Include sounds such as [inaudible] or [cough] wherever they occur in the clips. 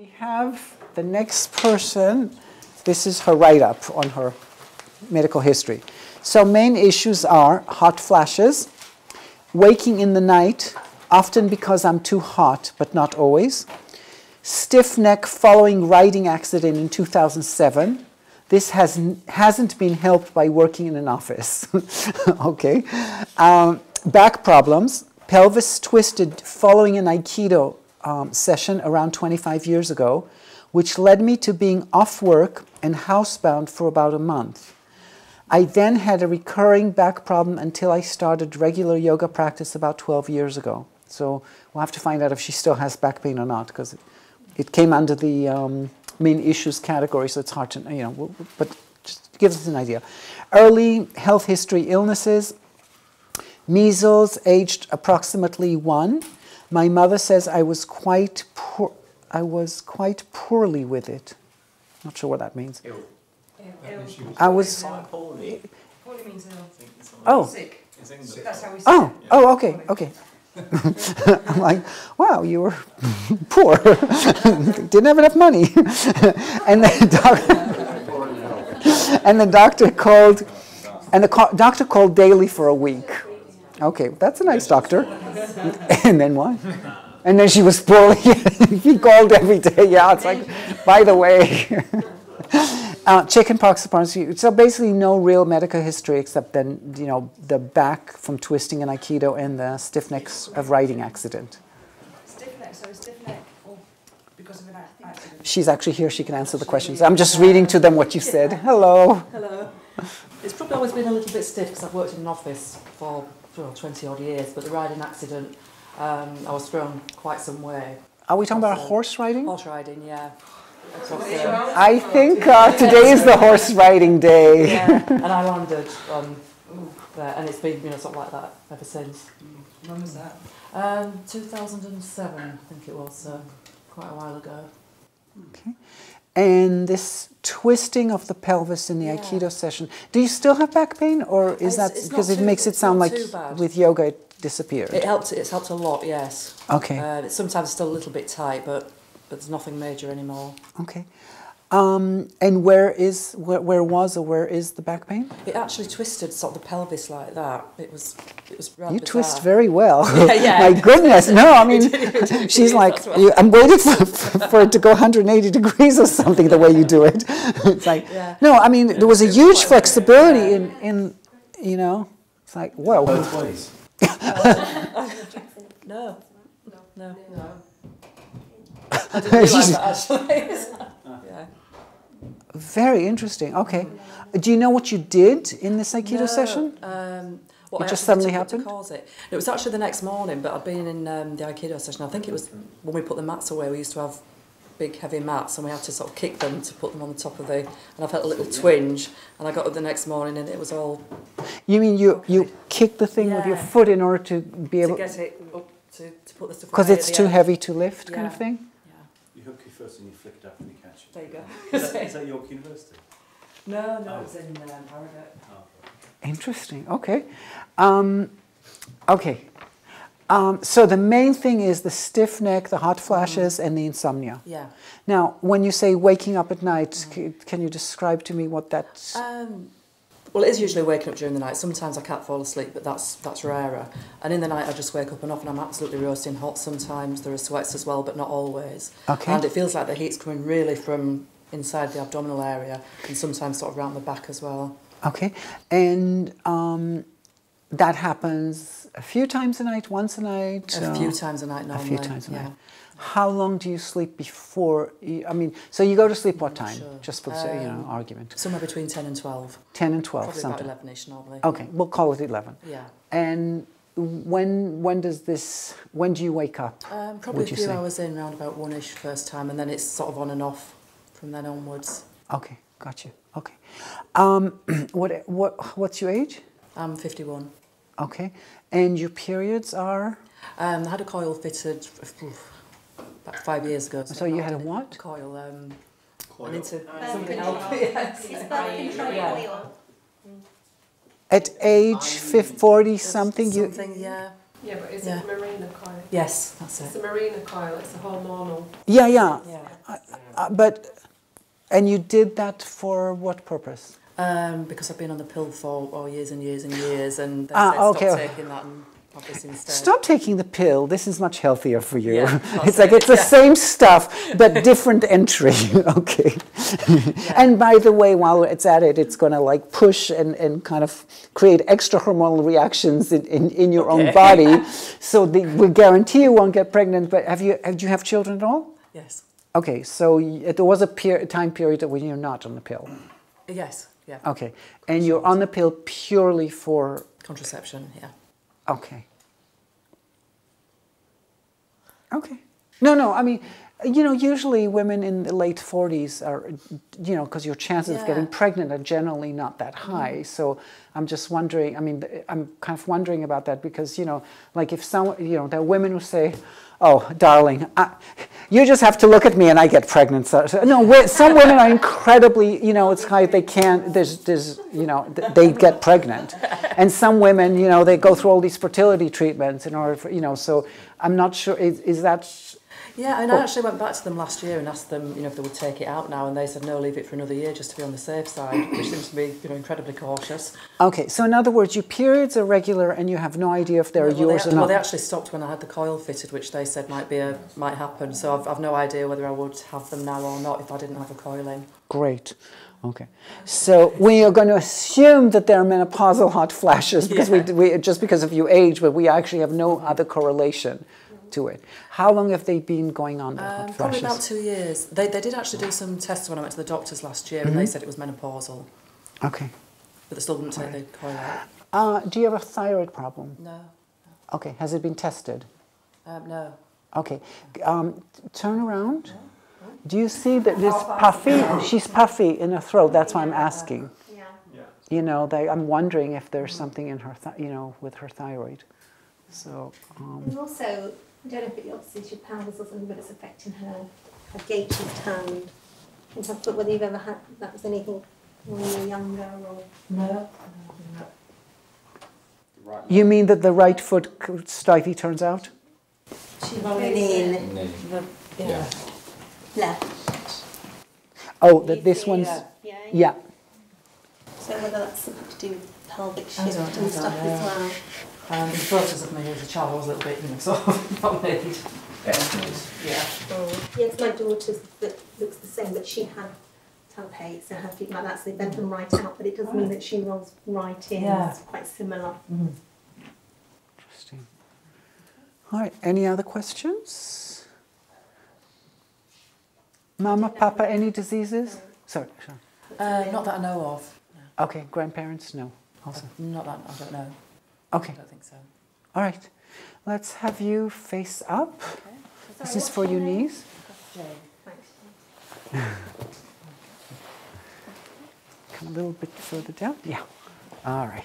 We have the next person. This is her write up on her medical history. So, main issues are hot flashes, waking in the night, often because I'm too hot, but not always, stiff neck following riding accident in 2007. This has, hasn't been helped by working in an office. [laughs] okay. Um, back problems, pelvis twisted following an Aikido um, session around 25 years ago, which led me to being off work and housebound for about a month. I then had a recurring back problem until I started regular yoga practice about 12 years ago. So we'll have to find out if she still has back pain or not because it, it, came under the um, main issues category, so it's hard to, you know, but just gives us an idea. Early health history illnesses, measles, aged approximately one. My mother says I was quite poor, I was quite poorly with it. Not sure what that means. Ill. I was. Poorly. Poorly means ill. Oh. Sick. That's how we oh, say Oh, it. oh, okay, okay. [laughs] I'm like, wow, you were [laughs] poor. [laughs] Didn't have enough money. and the doc- and the doctor called, and the co- doctor called daily for a week. Okay, that's a nice doctor. [laughs] and then what? And then she was poorly. [laughs] he called every day. Yeah, it's like, by the way. [laughs] Uh, chickenpox upon so basically no real medical history except then you know the back from twisting in aikido and the stiff necks of riding accident. Stiff neck, so stiff neck, or because of an accident. She's actually here. She can answer the questions. I'm just reading to them what you said. Hello. Hello. It's probably always been a little bit stiff because I've worked in an office for well, 20 odd years, but the riding accident, um, I was thrown quite some way. Are we talking about horse riding? Horse riding, yeah. Across, I think uh, today is the horse riding day. yeah, [laughs] and I landed um, there, and it's been you know sort of like that ever since. When was that? Um, 2007, I think it was, so quite a while ago. Okay. And this twisting of the pelvis in the Yeah. aikido session. Do you still have back pain, or is It's- that because it makes it sound like with yoga it disappeared? It helped. It's helped a lot, yes. okay. Uh, it's sometimes still a little bit tight, but but there's nothing major anymore. Okay. Um, and where is where, where was or where is the back pain? It actually twisted sort of the pelvis like that. It was it was rather You bizarre. twist very well. [laughs] Yeah, yeah. [laughs] My goodness, no, I mean, [laughs] she's like, that's what- you- I'm waiting for, for it to go 180 degrees or something the way you do it. It's like, Yeah. no, I mean, there was a huge flexibility in, in, you know, it's like, whoa. Both ways. No, no. No. I didn't realise that actually. Yeah. Very interesting. Okay. Do you know what you did in this Aikido No, session? Um, what It I just actually suddenly took to happened? Cause it. It was actually the next morning, but I'd been in um, the Aikido session. I think it was when we put the mats away. We used to have big heavy mats, and we had to sort of kick them to put them on the top of the. And I felt a little twinge, and I got up the next morning, and it was all You mean you, you kick the thing with your foot in order to be able to get it up to, to put the stuff. because it's too end. heavy to lift kind of thing? Yeah. You hook your first and you flick it up and you catch it. There you go. Is that, is that York University? No, no, it was in um, Harrogate. Oh. Interesting. Okay. Um, okay. Um, so the main thing is the stiff neck, the hot flashes, and the insomnia. Yeah. Now, when you say waking up at night, c- can you describe to me what that's? Um, well, it is usually waking up during the night. Sometimes I can't fall asleep, but that's that's rarer. And in the night, I just wake up and often I'm absolutely roasting hot. Sometimes there are sweats as well, but not always. Okay. And it feels like the heat's coming really from inside the abdominal area, and sometimes sort of around the back as well. Okay. And um, that happens a few times a night, once a night? A uh, few times a night A normally. few times a yeah. How long do you sleep before? You, I mean, so you go to sleep what time? Sure. Just for the sake, you know Um, argument. Somewhere between 10 and 12. 10 and 12, Probably something. about 11ish normally. Okay, we'll call it 11. Yeah. And when when does this? When do you wake up? Um, probably a few say? hours in, round about one ish first time, and then it's sort of on and off from then onwards. Okay, got you. Okay. Um, [clears throat] what what what's your age? I'm 51. Okay, and your periods are. Um, I had a coil fitted about five years ago. So you had a what? A coil. Um, Coil. I need to Birth somebody control. help. yes. [laughs] It's birth control Yeah. oil. At age fif- 40 something, you. Something, yeah. Yeah, but is Yeah. it Mirena coil? Yes, that's it. It's a Mirena coil, it's a hormonal. Yeah, yeah. Yeah. I, Uh, but, and you did that for what purpose? Um, because I've been on the pill for oh, years and years and years, and they Ah, said stop okay. taking that and this instead. Stop taking the pill. This is much healthier for you. Yeah, [laughs] it's like it's the yeah. same stuff, but [laughs] different entry. [laughs] okay. And by the way, while it's at it, it's going to like push and, and kind of create extra hormonal reactions in, in, in your own body. so the, we guarantee you won't get pregnant. But have you, have, do you have children at all? Yes. Okay, so y- there was a per- time period when you're not on the pill. Yes. Yeah. Okay, and you're on the pill purely for. Contraception. Yeah. Okay. Okay. No, no, I mean, you know, usually women in the late 40s are, you know, because your chances of getting pregnant are generally not that mm-hmm. high. So I'm just wondering, I mean, I'm kind of wondering about that because, you know, like if some, you know, there are women who say, oh, darling, I, you just have to look at me and I get pregnant. So, no, some women are incredibly, you know, it's like they can't, there's, there's, you know, they get pregnant. And some women, you know, they go through all these fertility treatments in order for, you know, so I'm not sure, is, is that, Yeah, and. I actually went back to them last year and asked them, you know, if they would take it out now, and they said no, leave it for another year just to be on the safe side, which seems to be, you know, incredibly cautious. okay, so in other words, your periods are regular and you have no idea if they're well, yours they, or well, not. they actually stopped when I had the coil fitted, which they said might be a might happen. So I've, I've no idea whether I would have them now or not if I didn't have a coil in. Great. Okay. So we are going to assume that there are menopausal hot flashes because Yeah. we, we just because of your age, but we actually have no other correlation to it. How long have they been going on the Um, hot probably about two years. They, they did actually do some tests when I went to the doctors last year, and Mm-hmm. they said it was menopausal, Okay. but they still wouldn't take the coil out. Uh, do you have a thyroid problem? No, Okay. Has it been tested? um, no. Okay. Um, turn around. Do you see that this puffy? She's puffy in her throat. That's why I'm asking. Yeah. You know, they, I'm wondering if there's something in her, th- you know, with her thyroid. So. Um, And also, I don't know if it obviously is your pelvis or something, but it's affecting her, her gait is toned. In terms of whether you've ever had that was anything when you were younger or. No. Right. You mean that the right foot c- slightly turns out? She rolling in The, Yeah. left. Oh, that this one's. Yeah. Yeah. Yeah. So whether that's something to do with pelvic shift and stuff know. as well. Um, the photos of me as a child I was a little bit, you know, [laughs] sort of not made. Yeah. Yes, my daughter's that looks the same, but she had tampate, so her feet like that, so they bent them right out, but it doesn't mean that she rolls right in. Yeah. It's quite similar. Interesting. All right. Any other questions? Mama, Papa, any diseases? Sorry. sorry. Uh, not that I know of. Okay. Grandparents? No. Also. Not that I don't know. Okay. I don't think so. All right. Let's have you face up. This is for your knees. Thanks. Come a little bit further down. Yeah. All right.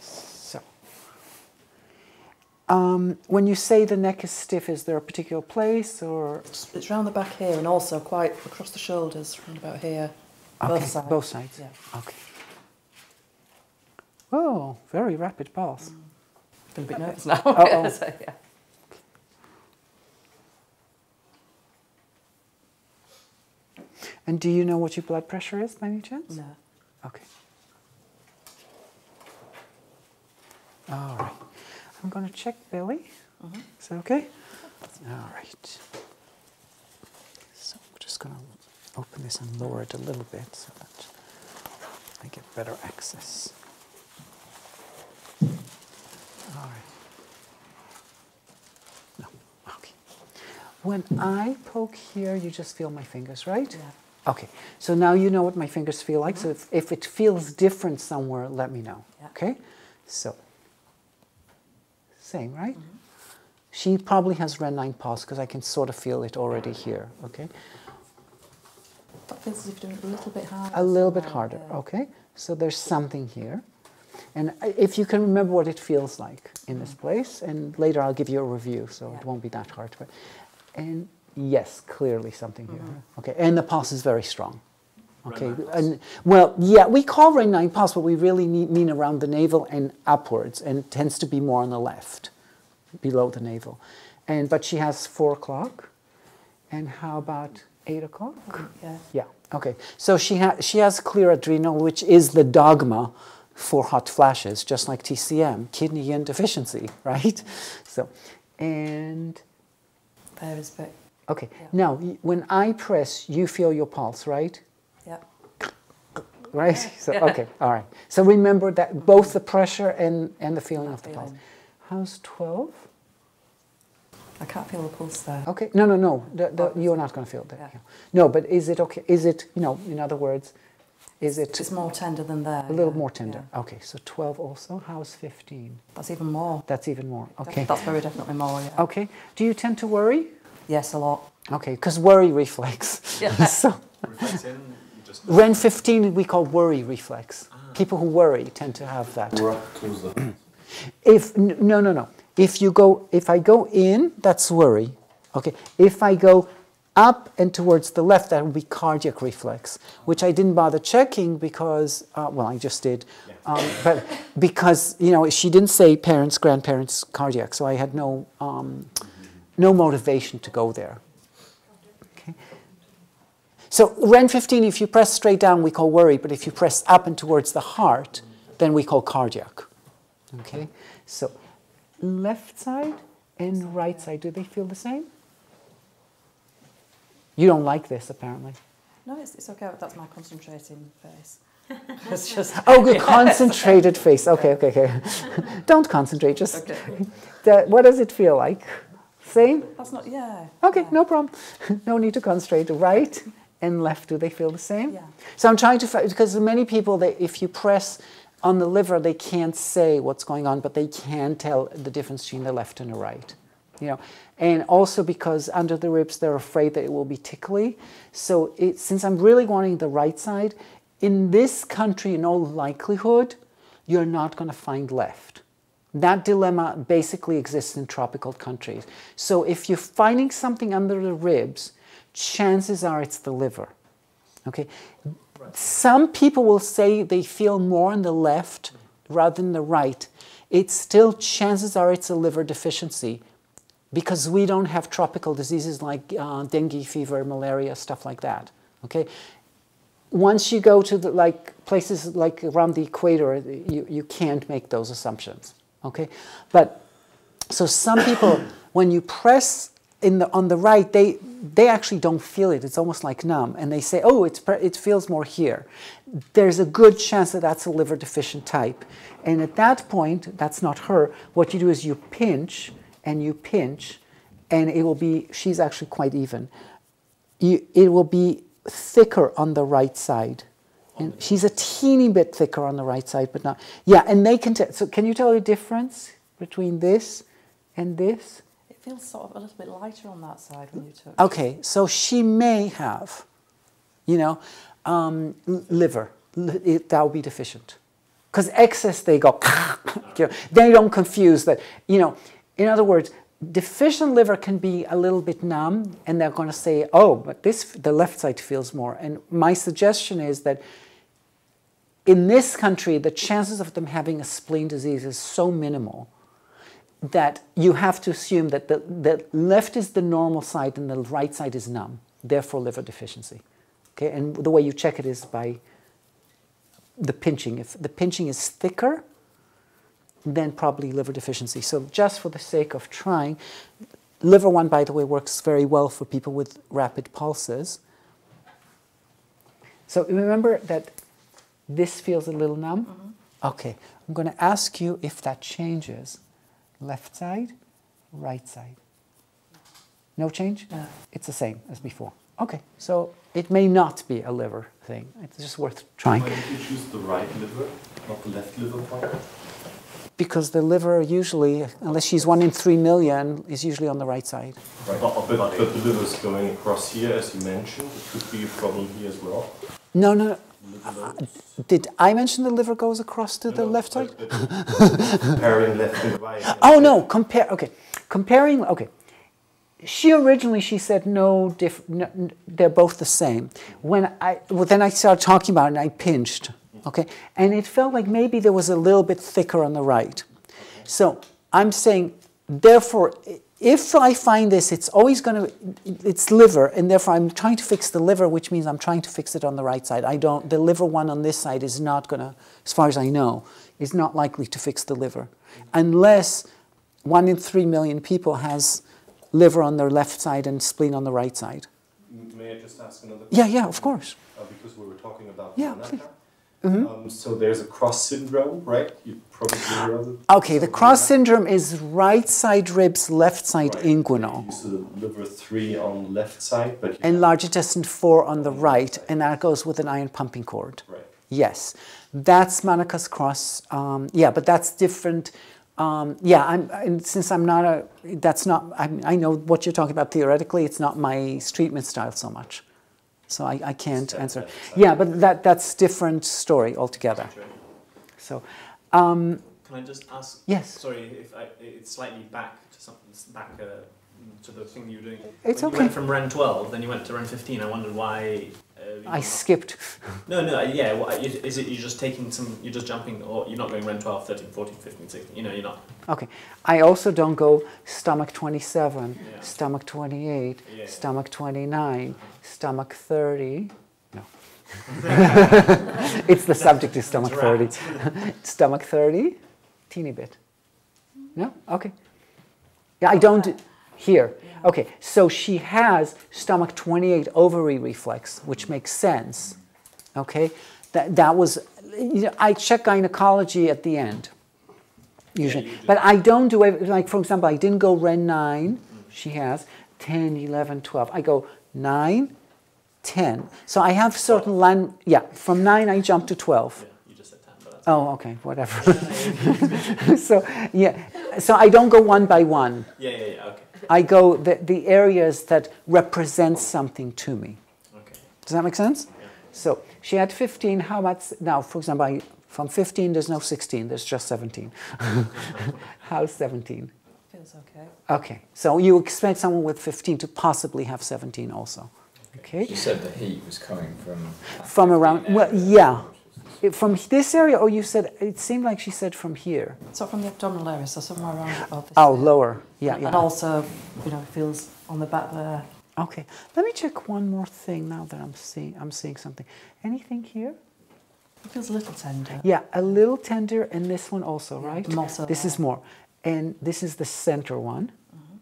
So, um, when you say the neck is stiff, is there a particular place or It's, it's round the back here and also quite across the shoulders, round about here. okay, Both sides. Both sides. Yeah. Okay. Oh, very rapid pulse. Been a bit nervous now. [laughs] Uh-oh. [laughs] so, yeah. And do you know what your blood pressure is by any chance? No. Okay. All right. I'm going to check belly. Mm-hmm. Is that okay? All right. So I'm just going to open this and lower it a little bit so that I get better access. All right. No. Okay. When I poke here, you just feel my fingers, right? Yeah. Okay, so now you know what my fingers feel like. So if, if it feels different somewhere, let me know. Yeah. Okay? So, same, right? Mm-hmm. She probably has Ren9 pulse because I can sort of feel it already here. Okay? That feels as if doing it a little bit harder. A little bit harder. Okay? So there's something here. And if you can remember what it feels like in this place, and later I'll give you a review, so Yeah. it won't be that hard. But, and yes, clearly something here. Okay, and the pulse is very strong. Okay, and well, yeah, we call Ren nine pulse, but we really need, mean around the navel and upwards, and tends to be more on the left, below the navel. And but she has four o'clock, And how about 8 o'clock? Yeah. Yeah, okay. So she, has she has clear adrenal, which is the dogma for hot flashes, just like TCM, kidney yin deficiency, [laughs] right? So, and There is bit. okay. Yeah. Now, when I press, you feel your pulse, right? Yeah. Right? [laughs] So, Yeah. okay, all right. So remember that both the pressure and, and the feeling of the pulse. Feeling. How's 12? I can't feel the pulse there. Okay, no, no, no. The, the, oh, you're not going to feel that. Yeah. No, but is it okay? Is it, you know, in other words, is it It's more tender than there. a little yeah, more tender? yeah. Okay, so 12 also. How's 15? That's even more. That's even more. Okay. That's very definitely more, yeah. Okay. Do you tend to worry? Yes, a lot. Okay, because worry reflex. Yeah. [laughs] so Reflects just REN 15 we call worry reflex. Ah. People who worry tend to have that. Or up towards the. [clears throat] If n- no, no, no. If you go, if I go in, that's worry. Okay. If I go up and towards the left, that would be cardiac reflex, which I didn't bother checking because, uh, well, I just did, um, but because you know she didn't say parents, grandparents, cardiac, so I had no um, no motivation to go there. Okay. So REN 15, if you press straight down, we call worry, but if you press up and towards the heart, then we call cardiac. Okay, so left side and right side, do they feel the same? You don't like this, apparently. No, it's, it's okay. That's my concentrating face. [laughs] it's just. Oh, good, concentrated face. Okay, okay, okay. [laughs] don't concentrate, just. Okay. [laughs] The, what does it feel like? Same? That's not, yeah. Okay, yeah. no problem. no need to concentrate. Right and left, do they feel the same? Yeah. So I'm trying to because many people, they, if you press on the liver, they can't say what's going on, but they can tell the difference between the left and the right. You know, and also because under the ribs, they're afraid that it will be tickly. So it, since I'm really wanting the right side, in this country, in all likelihood, you're not going to find left. That dilemma basically exists in tropical countries. So if you're finding something under the ribs, chances are it's the liver. Okay. Some people will say they feel more on the left rather than the right. It's still chances are it's a liver deficiency because we don't have tropical diseases like uh, dengue fever, malaria, stuff like that. Okay. Once you go to the like places like around the equator, you, you can't make those assumptions. Okay, but so some people, [coughs] when you press in the, on the right, they, they actually don't feel it. It's almost like numb. And they say, oh, it's, it feels more here. There's a good chance that that's a liver deficient type. And at that point, that's not her. What you do is you pinch and you pinch, and it will be, she's actually quite even. You, it will be thicker on the right side. And she's a teeny bit thicker on the right side, but not. Yeah, and they can. T- so, can you tell the difference between this and this? It feels sort of a little bit lighter on that side when you touch. Okay, so she may have, you know, um, liver. It, that will be deficient. Because excess, they go, [laughs] you know, they don't confuse that. You know, in other words, deficient liver can be a little bit numb, and they're going to say, oh, but this, the left side feels more. And my suggestion is that in this country, the chances of them having a spleen disease is so minimal that you have to assume that the, the left is the normal side and the right side is numb, therefore liver deficiency. Okay, and the way you check it is by the pinching. If the pinching is thicker, then probably liver deficiency. So just for the sake of trying, liver one, by the way, works very well for people with rapid pulses. So remember that this feels a little numb? Mm-hmm. Okay, I'm going to ask you if that changes. Left side, right side. No change? No. It's the same as before. Okay, so it may not be a liver thing. It's just worth trying. Why did you choose the right liver, not the left liver part? Because the liver usually, unless she's one in three million, is usually on the right side. Right. But, but, but the liver is going across here, as you mentioned. It could be a problem here as well. No, no, no. Liver nodes. Did I mention the liver goes across to the No, left side? but- but [laughs] Comparing left and right. Oh no, compare. Okay, comparing. Okay, she originally she said no, diff, no, n- they're both the same. When I well, then I started talking about it and I pinched. Okay, and it felt like maybe there was a little bit thicker on the right. So I'm saying, therefore, if I find this, it's always going to, it's liver, and therefore I'm trying to fix the liver, which means I'm trying to fix it on the right side. I don't, the liver one on this side is not going to, as far as I know, is not likely to fix the liver. Unless one in three million people has liver on their left side and spleen on the right side. May I just ask another? Yeah, question? yeah, of course. Uh, because we were talking about Yeah, Please. Mm-hmm. Um, so there's a cross syndrome, right? You probably heard of it. Okay, the cross syndrome is right side ribs, left side? Right. inguinal. Use the liver three on the left side, but and large intestine 4 on the right, and that goes with an ion pumping cord. right. Yes, that's Manaka's cross. Um, yeah, but that's different. Um, yeah, I'm, and since I'm not a, that's not, I'm, I know what you're talking about theoretically, it's not my treatment style so much. So I, I can't Step answer. by step. Yeah, but that, that's different story altogether. Sure. So, um, Can I just ask? Yes. Sorry, if I, it's slightly back to something back uh, to the thing you were doing. It's when okay. You went from Ren 12, then you went to Ren 15. I wondered why. I skipped. [laughs] No, no, yeah. Is it you're just taking some? You're just jumping, or you're not going Ren 12, 13, 14, 15, 16? You know, you're not. Okay. I also don't go stomach 27, Yeah. stomach 28, Yeah. stomach 29, uh-huh. stomach 30. No. [laughs] it's the subject is stomach 30. [laughs] stomach 30, teeny bit. No? Okay. Yeah, I don't. Here. Okay, so she has stomach 28 ovary reflex, which makes sense. Okay? That, that was, you know, I check gynecology at the end usually. do. but I don't do it, like for example, I didn't go Ren 9, she has 10, 11, 12. I go 9, 10. So I have certain land, yeah, from 9 I jump to 12. Yeah, you just said 10, but. Oh, okay, whatever. [laughs] [laughs] so, yeah, so I don't go one by one. Yeah, yeah, yeah. Okay, I go the, the areas that represent something to me. okay. Does that make sense? Yeah. So she had 15. How about now? For example, I, from 15, there's no 16. There's just 17. [laughs] How's 17? Feels okay. Okay. So you expect someone with 15 to possibly have 17 also. Okay. You said the heat was coming from From around. Well, yeah. From this area, or you said it seemed like she said from here. So from the abdominal area, so somewhere around about. Oh, area. lower. Yeah, And yeah. also, you know, it feels on the back there. Okay. Let me check one more thing now that I'm seeing. I'm seeing something. Anything here? It feels a little tender. Yeah, a little tender, and this one also, right? And also This is more, and this is the center one, mm-hmm.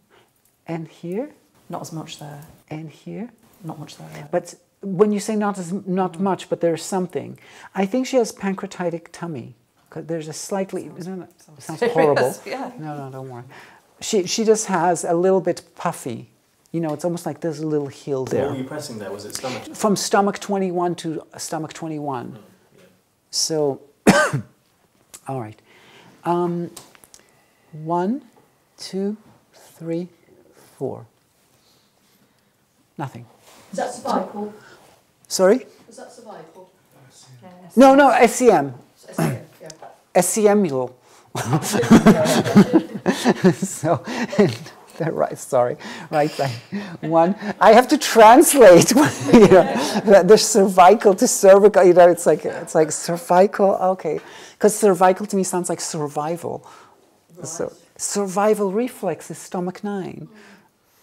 and here, Not as much there. and here. Not much there. either. But when you say not as not much, but there's something, I think she has pancreatic tummy. There's a slightly no, no, Sounds sounds serious, horrible. [laughs] yeah. No, no, don't worry. She she just has a little bit puffy. You know, it's almost like there's a little heel there. What were there. you pressing there? Was it stomach? From stomach 21 to stomach 21. Mm, yeah. So, [coughs] all right. Um, one, two, three, four. Nothing. Is that cervical? Sorry? Is that cervical? No, no, SCM. SCM, yeah. SCMular. [laughs] so, [laughs] they're right, sorry, right side. One, I have to translate, [laughs] you know, the, the cervical to cervical, you know, it's like, it's like cervical, okay. Because cervical to me sounds like survival. So, survival reflex is stomach nine,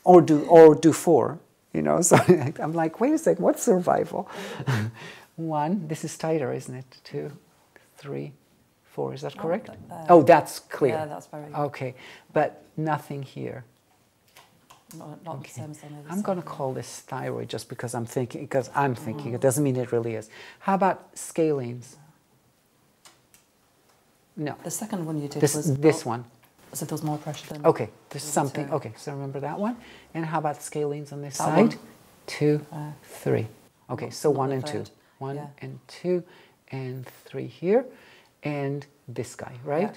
or do, or do four, you know, [laughs] so I'm like, wait a sec, what's survival? [laughs] One, this is tighter, isn't it? Two, three, four, is that Oh, correct? th- there. Oh, that's clear. Yeah, that's very. Okay, but nothing here. Not, not Okay. the same as on the other I'm going to call this thyroid just because I'm thinking, because I'm mm-hmm. thinking, it doesn't mean it really is. How about scalenes? No, The second one you did this, was this oh, one. So there was more pressure than. Okay, there's Those something, two. okay, so remember that one? And how about scalenes on this That side? one. Two, Uh, three. Okay, so one the and two. One Yeah. and two and three here. And this guy, right?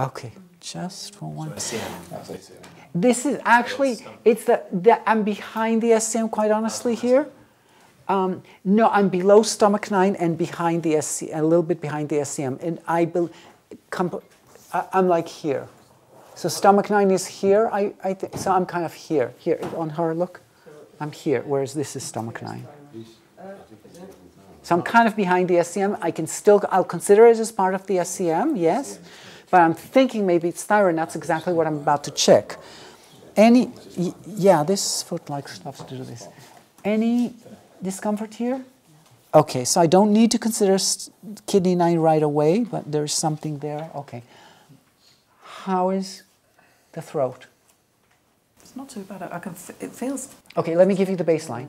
Okay, just for one. So SCM. This is actually, it's the, the, I'm behind the SCM quite honestly here. Um, no, I'm below stomach nine and behind the SCM, a little bit behind the SCM. And I, bel comp- I I'm like here. So stomach nine is here, I, I think, so I'm kind of here, here on her, look. I'm here, whereas this is stomach nine. So I'm kind of behind the SCM. I can still, I'll consider it as part of the SCM, yes. But I'm thinking maybe it's thyroid, that's exactly what I'm about to check. Any, yeah, this foot like stuff to do this. Any discomfort here? Okay, so I don't need to consider kidney nine right away, but there's something there. Okay. How is the throat? It's not too bad. I can. f- It feels. Okay, let me give you the baseline.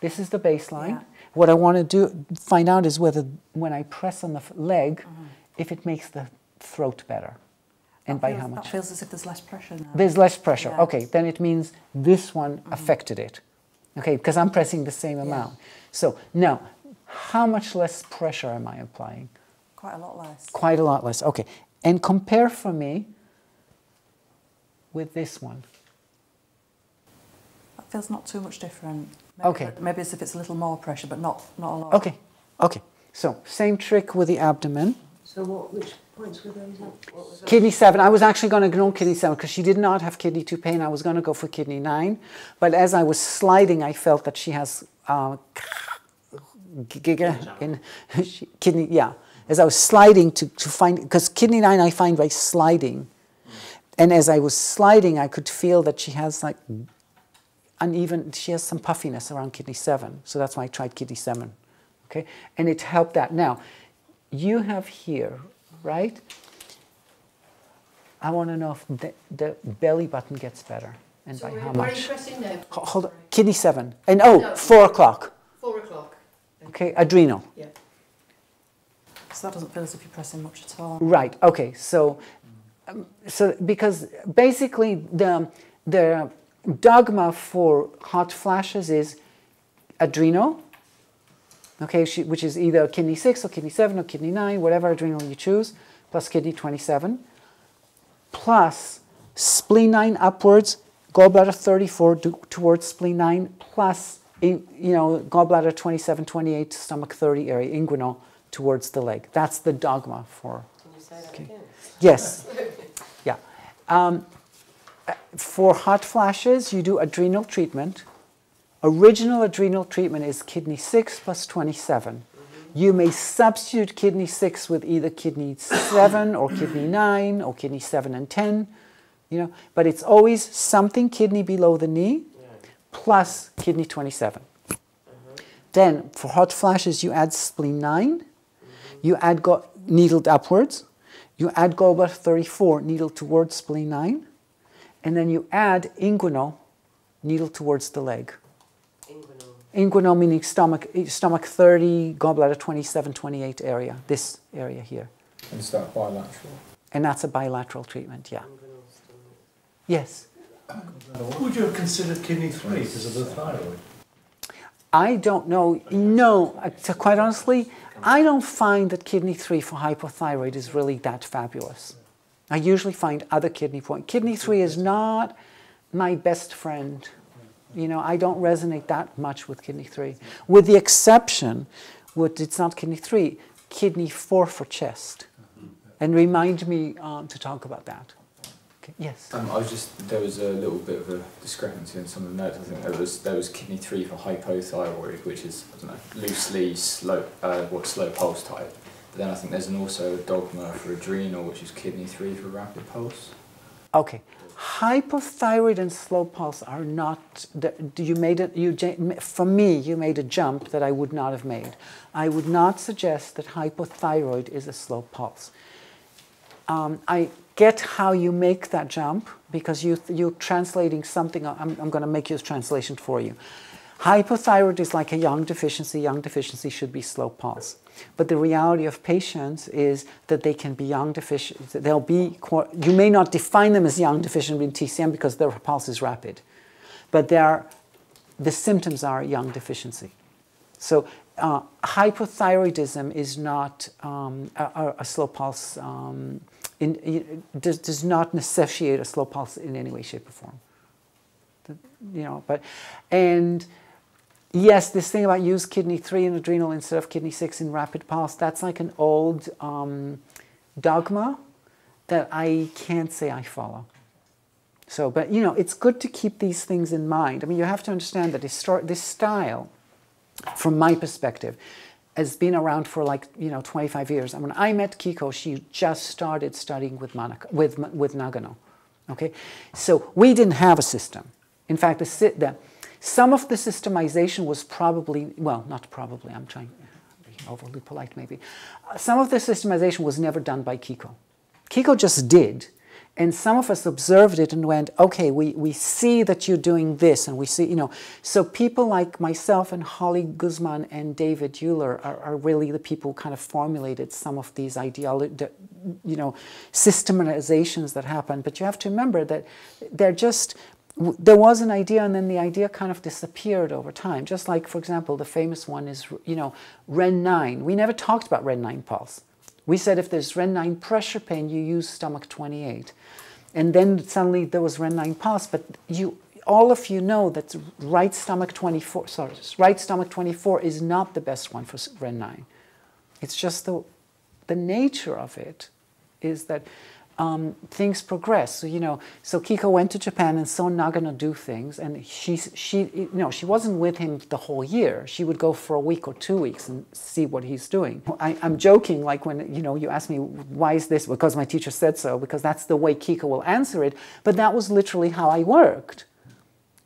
This is the baseline. Yeah. What I want to do find out is whether when I press on the f- leg, Mm-hmm. if it makes the throat better, and by how much. That feels as if there's less pressure now. There's less pressure. Yeah. Okay, then it means this one affected it. Okay, because I'm pressing the same amount. So now, how much less pressure am I applying? Quite a lot less. Quite a lot less. Okay, and compare for me with this one. That feels not too much different. Maybe, Okay. Maybe as if it's a little more pressure, but not not a lot. Okay, okay. So same trick with the abdomen. So what, which points were those at? What that? Kidney seven. I was actually going to ignore kidney seven because she did not have kidney two pain. I was going to go for kidney nine, but as I was sliding, I felt that she has uh, giga in [laughs] kidney. Yeah, as I was sliding to to find because kidney nine I find by sliding, and as I was sliding, I could feel that she has like uneven. She has some puffiness around kidney seven, so that's why I tried kidney seven. Okay, and it helped that. Now, you have here, right? I want to know if the, the belly button gets better and by how Where are you much. pressing Hold on, kidney seven. And oh, No. four o'clock. Four o'clock. Okay, adrenal. Yeah. So that doesn't feel as if you're pressing much at all. Right. Okay. So, so because basically the the dogma for hot flashes is adrenal. Okay, which is either kidney six or kidney seven or kidney nine, whatever adrenal you choose, plus kidney twenty-seven, plus spleen nine upwards, gallbladder thirty-four towards spleen nine, plus in, you know gallbladder 27, 28, stomach thirty area, inguinal towards the leg. That's the dogma for Can you say that Okay. Yes. [laughs] Yeah. Um, for hot flashes, you do adrenal treatment. Original adrenal treatment is kidney 6 plus 27. Mm-hmm. You may substitute kidney 6 with either kidney 7 or kidney 9 or kidney 7 and 10, you know, but it's always something kidney below the knee plus kidney 27. Mm-hmm. Then for hot flashes, you add spleen 9, mm-hmm. you add got needled upwards, you add gallbladder 34, needle towards spleen 9, and then you add inguinal, needle towards the leg. Inguinal. Inguinal meaning stomach, stomach 30, gallbladder 27, 28 area, this area here. And is that bilateral? And that's a bilateral treatment, yeah. Yes. Would you have considered kidney three because of the thyroid? I don't know. No, uh, quite honestly, I don't find that kidney three for hypothyroid is really that fabulous. I usually find other kidney point. Kidney three is not my best friend. You know, I don't resonate that much with kidney three, with the exception, what it's not kidney three, kidney four for chest. And remind me um, to talk about that. Okay, Yes. Um, I was just there was a little bit of a discrepancy in some of the notes. I think there was there was kidney three for hypothyroid, which is I don't know loosely slow uh, what slow pulse type. But then I think there's an also a dogma for adrenal, which is kidney three for rapid pulse. Okay. Hypothyroid and slow pulse are not. the- You made it. You for me, you made a jump that I would not have made. I would not suggest that hypothyroid is a slow pulse. Um, I get how you make that jump because you you're translating something. I'm, I'm going to make your translation for you. Hypothyroid is like a yang deficiency. Yang deficiency should be slow pulse. But the reality of patients is that they can be yang deficient. They'll be. You may not define them as yang deficient in TCM because their pulse is rapid, but they are. The symptoms are yang deficiency. So uh, hypothyroidism is not um, a, a- a slow pulse. Um, in, does, does not necessitate a slow pulse in any way, shape, or form. The- you know, but and yes, this thing about use kidney three in adrenal instead of kidney six in rapid pulse. That's like an old um, dogma that I can't say I follow. So, but you know, it's good to keep these things in mind. I mean, you have to understand that this, this style from my perspective, has been around for like you know 25 years. And when I met Kiiko, she just started studying with Manaka, with with Nagano. Okay, so we didn't have a system. In fact, the, the, some of the systemization was probably, well, not probably, I'm trying, overly polite maybe. Some of the systemization was never done by Kiiko. Kiiko just did. And some of us observed it and went, okay, we, we see that you're doing this, and we see, you know. So people like myself and Holly Guzman and David Euler are, are really the people who kind of formulated some of these ideology, you know, systematizations that happen. But you have to remember that they're just, there was an idea and then the idea kind of disappeared over time. Just like, for example, the famous one is, you know, Ren 9. We never talked about Ren 9 pulse. We said if there's Ren 9 pressure pain, you use stomach 28. And then suddenly there was Ren 9 pulse, but you, all of you know that right stomach 24, sorry, right stomach 24 is not the best one for s- Ren 9. It's just the, the nature of it is that um, things progress. So you know, so Kiiko went to Japan and saw Nagano do things, and she she you know she wasn't with him the whole year. She would go for a week or two weeks and see what he's doing. I, I'm joking, like when you know you ask me why is this because my teacher said so because that's the way Kiiko will answer it. But that was literally how I worked.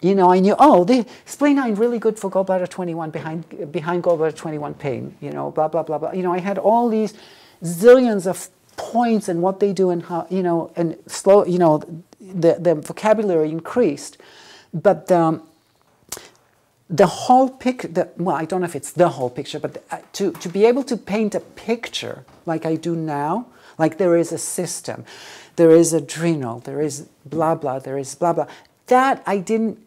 You know, I knew, oh, the spleen 9 really good for gallbladder 21 behind, behind gallbladder 21 pain, you know, blah, blah, blah, blah. You know, I had all these zillions of points and what they do and how, you know, and slow, you know, the, the vocabulary increased. But um, the whole pic, the, well, I don't know if it's the whole picture, but uh, to, to be able to paint a picture like I do now, like there is a system, there is adrenal, there is blah, blah, there is blah, blah, that I didn't,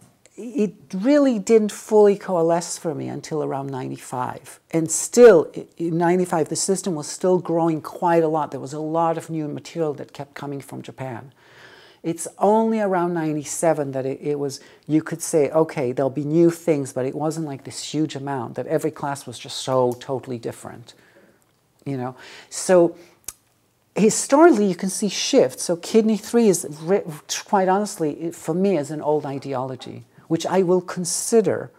it really didn't fully coalesce for me until around 95. And still, in 95, the system was still growing quite a lot. There was a lot of new material that kept coming from Japan. It's only around 97 that it, it was, you could say, okay, there'll be new things, but it wasn't like this huge amount that every class was just so totally different. You know? So historically, you can see shifts. So kidney 3 is, quite honestly, for me, is an old ideology, which I will consider,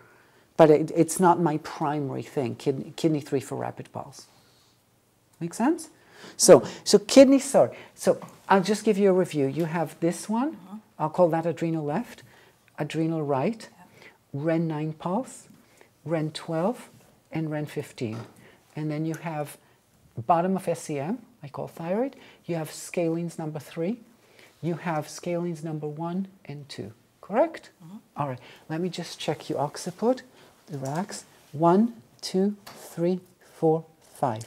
but it, it's not my primary thing, kidney, kidney 3 for rapid pulse. Make sense? So, so kidney, sorry. So I'll just give you a review. You have this one. Uh-huh. I'll call that adrenal left, adrenal right, REN 9 pulse, REN 12, and REN 15. And then you have bottom of SCM, I call thyroid. You have scalenes number three. You have scalenes number one and two. Correct? Mm-hmm. All right. Let me just check your occiput. Relax. One, two, three, four, five.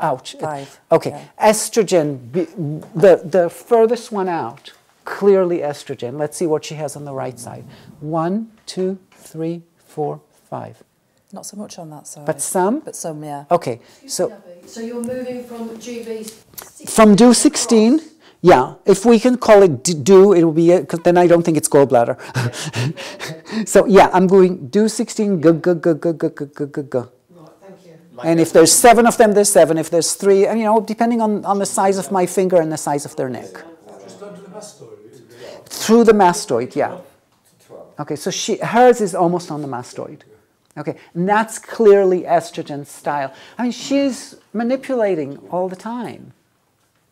Ouch. Five, Okay. yeah. Estrogen, the, the furthest one out, clearly estrogen. Let's see what she has on the right side. One, two, three, four, five. Not so much on that side. But some? But some, yeah. Okay. So So you're moving from GB from do 16, yeah, if we can call it do, it will be, because then I don't think it's gallbladder. [laughs] so yeah, I'm going do 16, go, go, go, go, go, go, go, go, go. Right, thank you. And if there's seven of them, there's seven. If there's three, and you know, depending on, on the size of my finger and the size of their neck. Just under the mastoid. Through the mastoid, yeah. Okay, so she, hers is almost on the mastoid. Okay, and that's clearly estrogen style. I mean, she's manipulating all the time.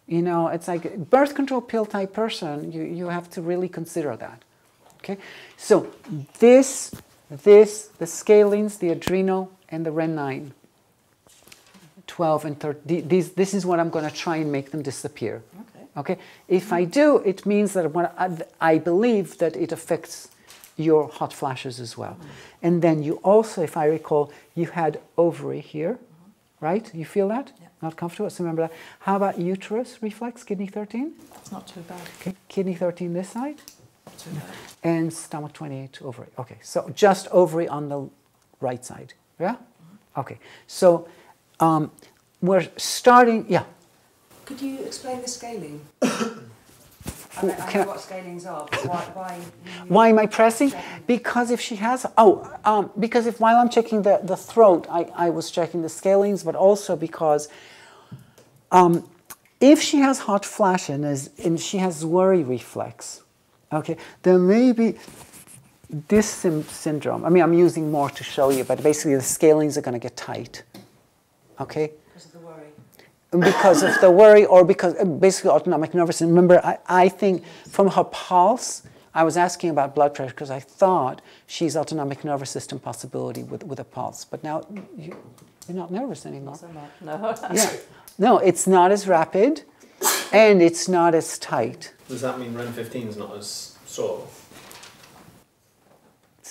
You know, it's like birth control pill type person, you, you have to really consider that. Okay, so this, this, the scalenes, the adrenal, and the REN9, 12 and 13, these, this is what I'm going to try and make them disappear. Okay. Okay, if I do, it means that I, I believe that it affects your hot flashes as well. And then you also, if I recall, you had ovary here, right? You feel that? Yeah. Not comfortable? So remember that. How about uterus reflex, kidney 13? It's not too bad. Okay, kidney 13 this side, Not too bad. and stomach 28 ovary. Okay, so just ovary on the right side. Yeah? Okay, so um, we're starting, yeah. Could you explain the scalene? [coughs] I, know, I know what scalenes are, why? Why, Why am I pressing? Because if she has, oh, um, because if while I'm checking the, the throat, I, I was checking the scalenes, but also because um, if she has hot flash and, is, and she has worry reflex, okay, there may be this syndrome. I mean, I'm using more to show you, but basically the scalenes are going to get tight, okay? Because of the worry. because of the worry or because uh, basically autonomic nervous system. Remember, I, I think from her pulse, I was asking about blood pressure because I thought she's autonomic nervous system possibility with, with a pulse. But now you, you're not nervous anymore. So much. No. [laughs] Yeah. No, it's not as rapid and it's not as tight. Does that mean Ren 15 is not as sore?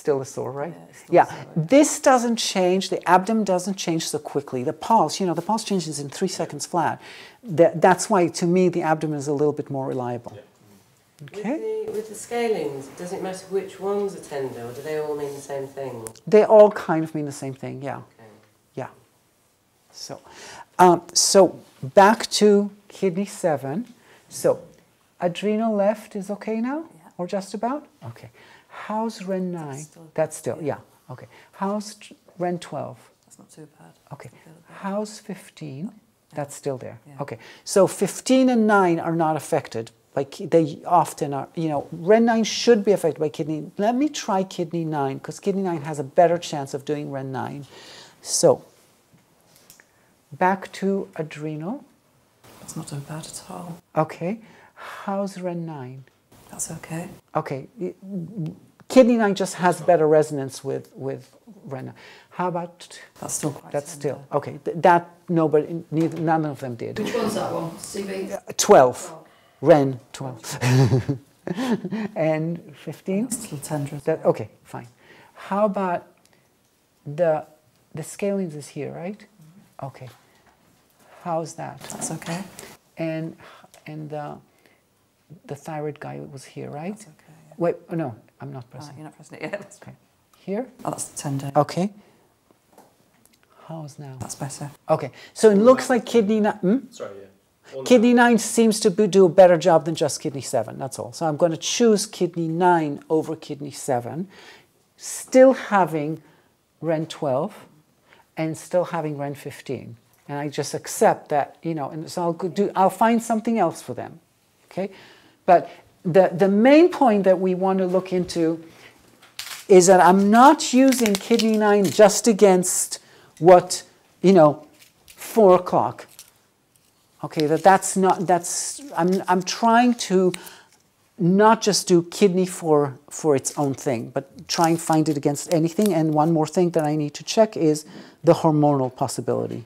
It's still a sore, right? Yeah, Yeah, sore. this doesn't change. The abdomen doesn't change so quickly. The pulse, you know, the pulse changes in three seconds flat. That, that's why, to me, the abdomen is a little bit more reliable. Yeah. Okay? With, the, with the scalenes, does it matter which ones are tender, or do they all mean the same thing? They all kind of mean the same thing, yeah. Okay. Yeah. So, um, so back to kidney seven. So, adrenal left is okay now, Yeah. or just about? Okay. How's Ren nine? still- That's still, yeah. yeah. Okay. How's Ren twelve? That's not too bad. Okay. How's 15? That's still there. Yeah. Okay. So 15 and 9 are not affected by they often are, you know, Ren 9 should be affected by kidney. Let me try kidney 9 because kidney 9 has a better chance of doing Ren 9. So back to adrenal. That's not too bad at all. Okay. How's Ren 9? That's okay. Okay. Y- Kidney 9 just has better resonance with, with Ren How about That's still quite. that's tender. still okay. th- That nobody, neither, none of them did. Which one's that one? CV? Uh, 12. Ren 12. [laughs] and 15? That's a little tender. as That, well. okay, fine. How about the the scalenes is here, right? Okay. How's that? That's okay. And and the the thyroid guy was here, right? That's okay. Yeah. Wait, oh, no, I'm not Oh, pressing. you're not pressing it yet. That's [laughs] Okay. Here? Oh, that's tender. Okay. How's now? That's better. Okay. So it looks like kidney nine. Hmm? Sorry, yeah. All Kidney 9 seems to do a better job than just kidney 7, that's all. So I'm going to choose kidney 9 over kidney 7, still having Ren 12 and still having Ren 15. And I just accept that, you know, and so I'll do, I'll find something else for them. Okay? But the, the main point that we want to look into is that I'm not using kidney 9 just against what, you know, 4 o'clock. Okay, that that's not that's I'm I'm trying to not just do kidney for for its own thing, but try and find it against anything. And one more thing that I need to check is the hormonal possibility.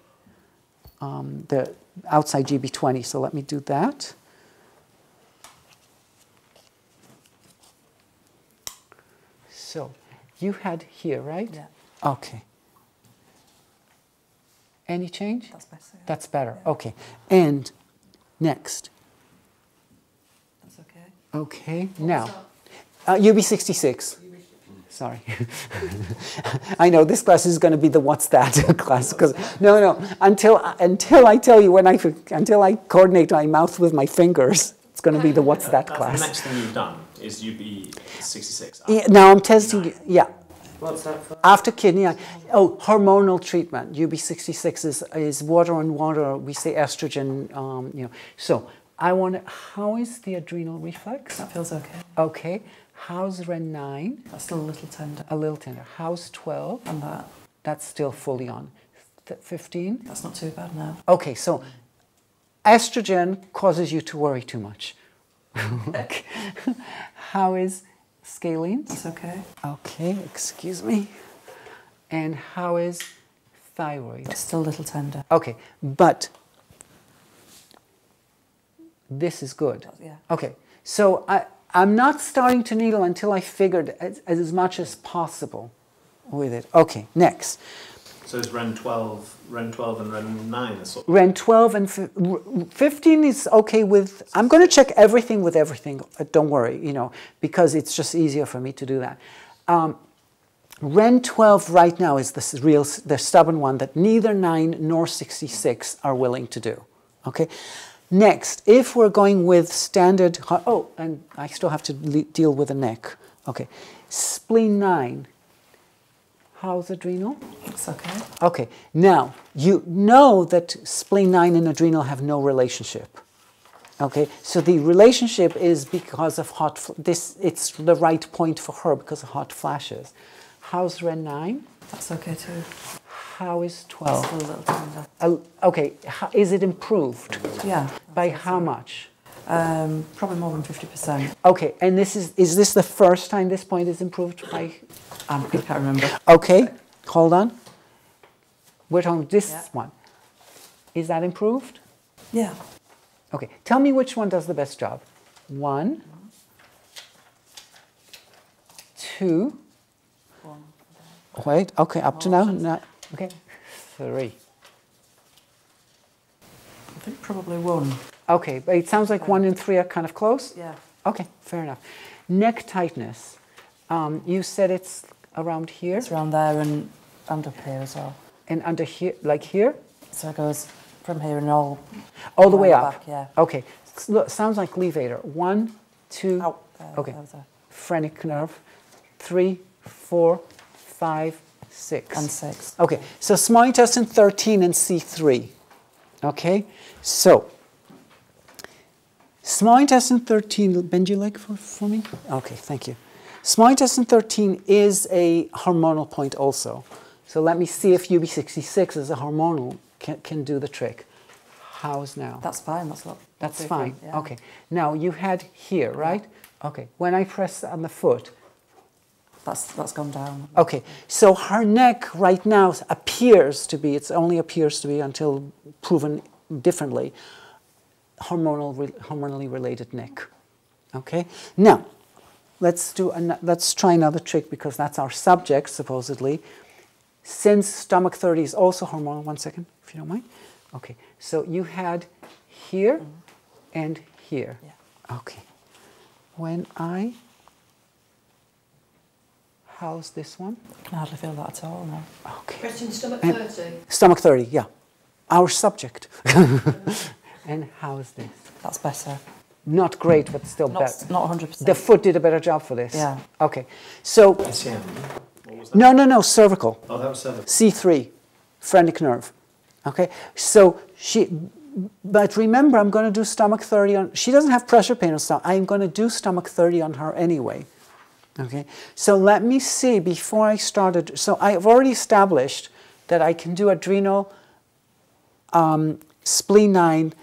Um, the outside GB20. So let me do that. So you had here, right? Yeah. Okay. Any change? That's better. yeah. That's better. Yeah. Okay. And next. That's okay. Okay. Now, uh, UB66. Sorry. [laughs] I know this class is going to be the what's that [laughs] class because no, no. Until until I tell you when I until I coordinate my mouth with my fingers, it's going to be the what's that That's class. the next thing you've done is UB 66. Yeah, now I'm testing. you- Yeah. What's that for? After kidney, oh, hormonal treatment. UB66 is, is water on water. We say estrogen. Um, you know. So I want to. How is the adrenal reflex? That feels okay. Okay. How's Ren nine? That's still a little tender. A little tender. How's twelve? And that. That's still fully on. Fifteen. That's not too bad now. Okay. So estrogen causes you to worry too much. okay. [laughs] How is scalene? That's okay. Okay. Excuse me. And how is thyroid? That's still a little tender. Okay, but this is good. Yeah. Okay, so I, I'm not starting to needle until I figured as, as much as possible with it. Okay, next. So it's Ren 12, Ren 12 and Ren 9 are sort Ren 12 and fif- 15 is okay with, I'm going to check everything with everything, uh, don't worry, you know, because it's just easier for me to do that. Um, Ren 12 right now is the real, the stubborn one that neither 9 nor 66 are willing to do. Okay? Next, if we're going with standard, oh, and I still have to deal with the neck. Okay. Spleen 9. How's adrenal? It's okay. Okay, now you know that spleen 9 and adrenal have no relationship. Okay, so the relationship is because of hot, this, it's the right point for her because of hot flashes. How's Ren 9? That's okay too. How is Still 12? a little tender. Uh, okay, how, is it improved? Yeah. By how much? Um, probably more than 50%. Okay, and this is, is this the first time this point is improved by? Um, I can't remember. Okay, hold on. We're talking this Yeah. one. Is that improved? Yeah. Okay, tell me which one does the best job. One, two, One. wait, okay, up to now, no, okay, three. I think probably one. Okay, but it sounds like one and three are kind of close. Yeah. Okay, fair enough. Neck tightness. Um, you said it's around here It's around there and, under here as well. and under here, like here, So it goes from here and all. all the way up. Back, yeah. Okay, look, sounds like levator. One, two, Out there. Okay. there. phrenic nerve. Three, four, five, six. And six. Okay, so small intestine 13 and C3. Okay, so small intestine 13, bend your leg for, for me. Okay, thank you. Small intestine 13 is a hormonal point also. So let me see if UB66 as a hormonal can, can do the trick. How's now? That's fine. That's not. That's not fine. yeah. Okay. Now you had here, right? Okay. When I press on the foot, That's that's gone down. Okay, so her neck right now appears to be, it only appears to be until proven differently, hormonal, re- hormonally related neck. Okay, now let's, do an, let's try another trick because that's our subject supposedly. Since stomach 30 is also hormonal, one second, if you don't mind. Okay, so you had here and here. Yeah. Okay, when I How's this one, I can hardly feel that at all now. okay. Question stomach And- 30. Stomach 30, yeah. Our subject. [laughs] and how's this? That's better. Not great, but still Not better. not 100%. The foot did a better job for this. Yeah. Okay. So, SCM. What was that? no, no, no, cervical. Oh, that was seven. C3, phrenic nerve. Okay. So she, but remember, I'm going to do stomach 30 on, she doesn't have pressure pain on stomach. I'm going to do stomach 30 on her anyway. Okay. So let me see before I started. So I've already established that I can do adrenal, um, spleen 9,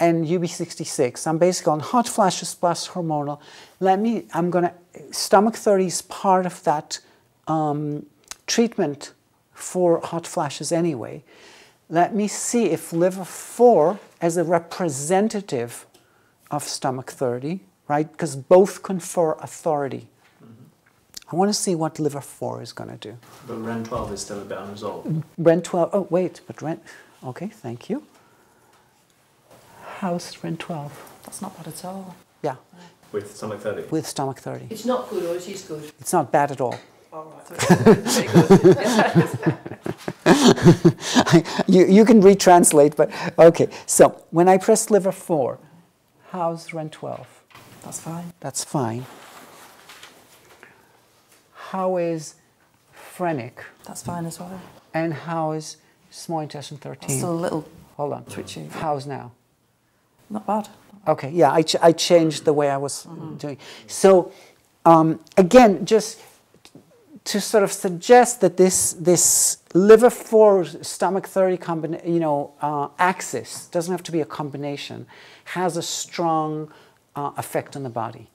and UB66. I'm basically on hot flashes plus hormonal. Let me, I'm going to, stomach 30 is part of that um, treatment for hot flashes anyway. Let me see if liver 4 as a representative of stomach 30, right? Because both confer authority. I want to see what liver 4 is going to do. But Ren 12 is still a bit unresolved. Ren 12, oh wait, but Ren, okay, thank you. How's Ren 12? That's not bad at all. Yeah, With stomach 30. with stomach 30. It's not good or it is good? It's not bad at all. All right. [laughs] you, you can retranslate, but okay. So when I press liver 4, how's Ren 12? That's fine. That's fine. How is phrenic? That's fine as well. And how is small intestine 13? still a little Hold on. twitchy. How's now? Not bad. Okay, yeah, I, ch- I changed the way I was doing. So, um, again, just to sort of suggest that this this liver four stomach thirty combina- you know uh, axis doesn't have to be a combination, has a strong uh, effect on the body.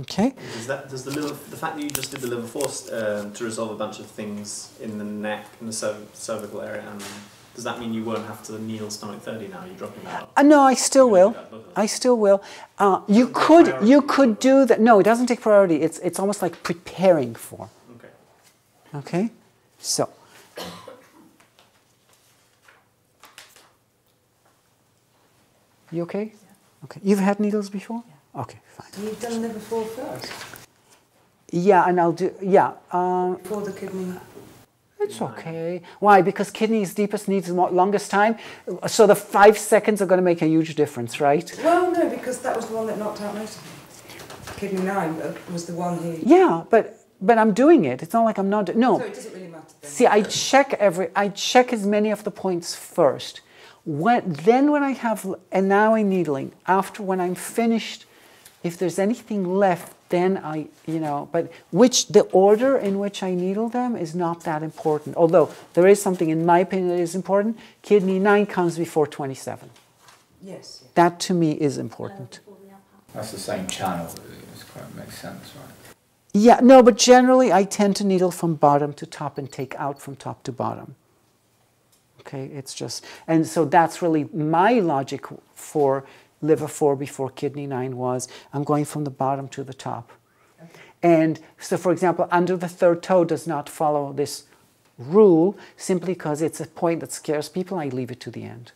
Okay. Does that does the liver the fact that you just did the liver force um, to resolve a bunch of things in the neck in the cerv- cervical area and does that mean you won't have to kneel stomach 30 now you're dropping that out Uh, no, I still will. gonna do that both of I still will. Uh, you could you could do that. No, it doesn't take priority. It's it's almost like preparing for. okay Okay, so. You okay? Okay. You've had needles before? Okay, fine. You've done them before first? Yeah, and I'll do, yeah. Um, before the kidney. It's okay. Why? Because kidneys deepest needs the mo- longest time. So the five seconds are going to make a huge difference, right? Well, no, because that was the one that knocked out most of them. Kidney nine uh, was the one who. Yeah, but but I'm doing it. It's not like I'm not. No. So it doesn't really matter then. See, I check every, I check as many of the points first. When, then when I have, and now I'm needling, after when I'm finished, if there's anything left, then I, you know, but which, the order in which I needle them is not that important. Although there is something, in my opinion, that is important. Kidney 9 comes before 27. Yes. That to me is important. Before the upper. That's the same channel. It quite makes sense, right? Yeah, no, but generally I tend to needle from bottom to top and take out from top to bottom. Okay, it's just, and so that's really my logic for liver 4 before kidney 9 was I'm going from the bottom to the top. And so, for example, under the third toe does not follow this rule simply because it's a point that scares people. I leave it to the end.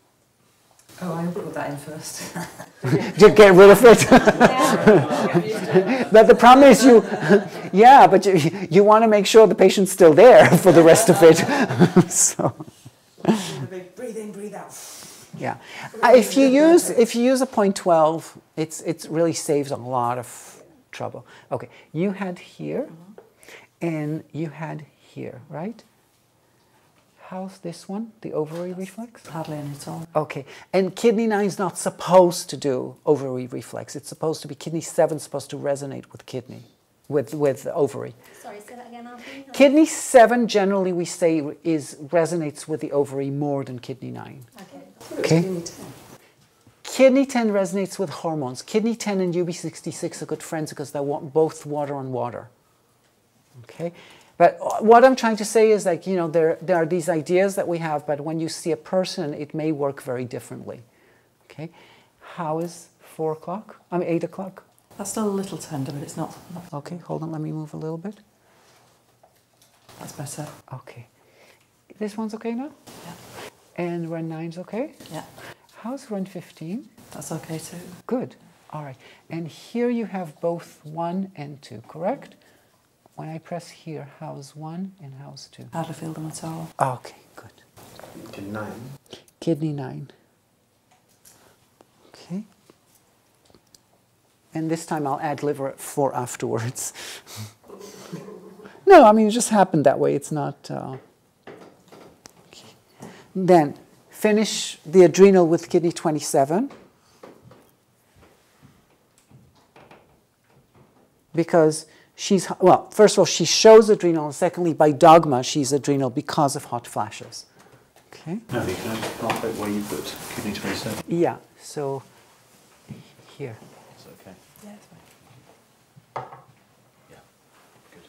Oh, I'll put that in first. [laughs] Just get rid of it. [laughs] but the problem is you, [laughs] yeah, but you, you want to make sure the patient's still there for the rest of it. so, breathe in, breathe out. Yeah. Uh, If you use if you use a point twelve, it's it really saves a lot of trouble. Okay, you had here, and you had here, right? How's this one? The ovary reflex? Hardly any at all. Okay, and kidney nine is not supposed to do ovary reflex. It's supposed to be kidney seven supposed to resonate with kidney, with with ovary. Sorry, say that again, Alfie. Kidney seven generally we say is resonates with the ovary more than kidney nine. Okay. Okay. Kidney 10 resonates with hormones. Kidney 10 and UB66 are good friends because they're wa- both water on water. Okay? But uh, what I'm trying to say is like, you know, there, there are these ideas that we have, but when you see a person, it may work very differently. Okay? How is 4 o'clock? I mean, 8 o'clock? That's still a little tender, but it's not. not Okay, hold on, let me move a little bit. that's better. Okay. This one's okay now? Yeah. And Ren 9's okay? Yeah. How's Ren 15? That's okay too. Good. All right. And here you have both 1 and 2, correct? When I press here, how's 1 and how's 2? Hardly feel them at all. Okay, good. Okay, nine. Kidney 9. Okay. And this time I'll add liver at 4 [laughs] afterwards. [laughs] no, I mean, it just happened that way. It's not. Uh... okay. Then finish the adrenal with kidney 27. because she's well first of all she shows adrenal and secondly by dogma she's adrenal because of hot flashes okay No, you can have half it where you put kidney 27. yeah so here It's okay. Yeah, it's fine. Yeah. Good.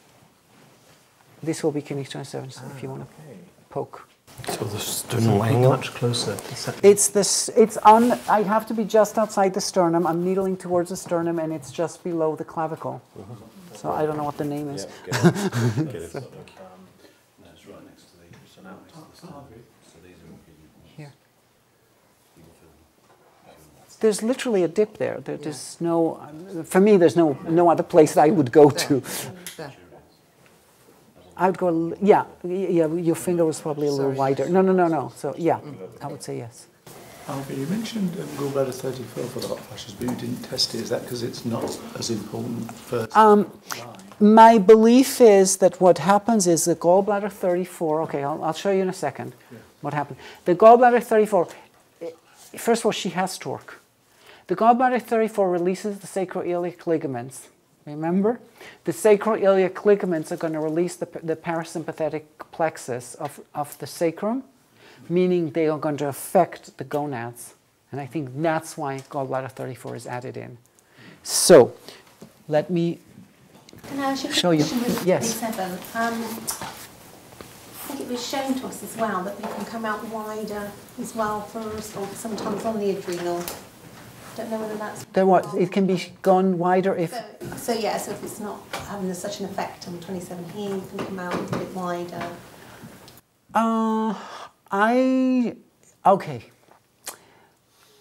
this will be kidney 27 so if you ah, want to poke So the Look sternal angle. Much closer. it's this it's on i have to be just outside the sternum i'm needling towards the sternum and it's just below the clavicle mm-hmm. so i don't know what the name is Get it. [laughs] Get it. Um, no, it's right next to the. So now next the sternum. So these are here You can feel there's literally a dip there There- there's no for me there's no no other place that i would go to There. I would go, yeah, yeah, your finger was probably a little Sorry. wider. No, no, no, no. So, yeah, I would say yes. Alfie, you mentioned um, gallbladder 34 for the hot flashes, but you didn't test it. Is that because it's not as important first Um, my belief is that what happens is the gallbladder 34, okay, I'll, I'll show you in a second what happened. The gallbladder 34, eh, first of all, she has torque. The gallbladder 34 releases the sacroiliac ligaments. Remember? The sacroiliac ligaments are going to release the, the parasympathetic plexus of, of the sacrum, meaning they are going to affect the gonads. And I think that's why gallbladder 34 is added in. So, let me Can I ask you Show you. Yes. Um, I think it was shown to us as well that they can come out wider as well first, or sometimes on the adrenal. Don't know whether that's. There was, it can be gone wider if, So, so yeah, so if it's not having such an effect on 27 here, you can come out a bit wider. uh, I, okay.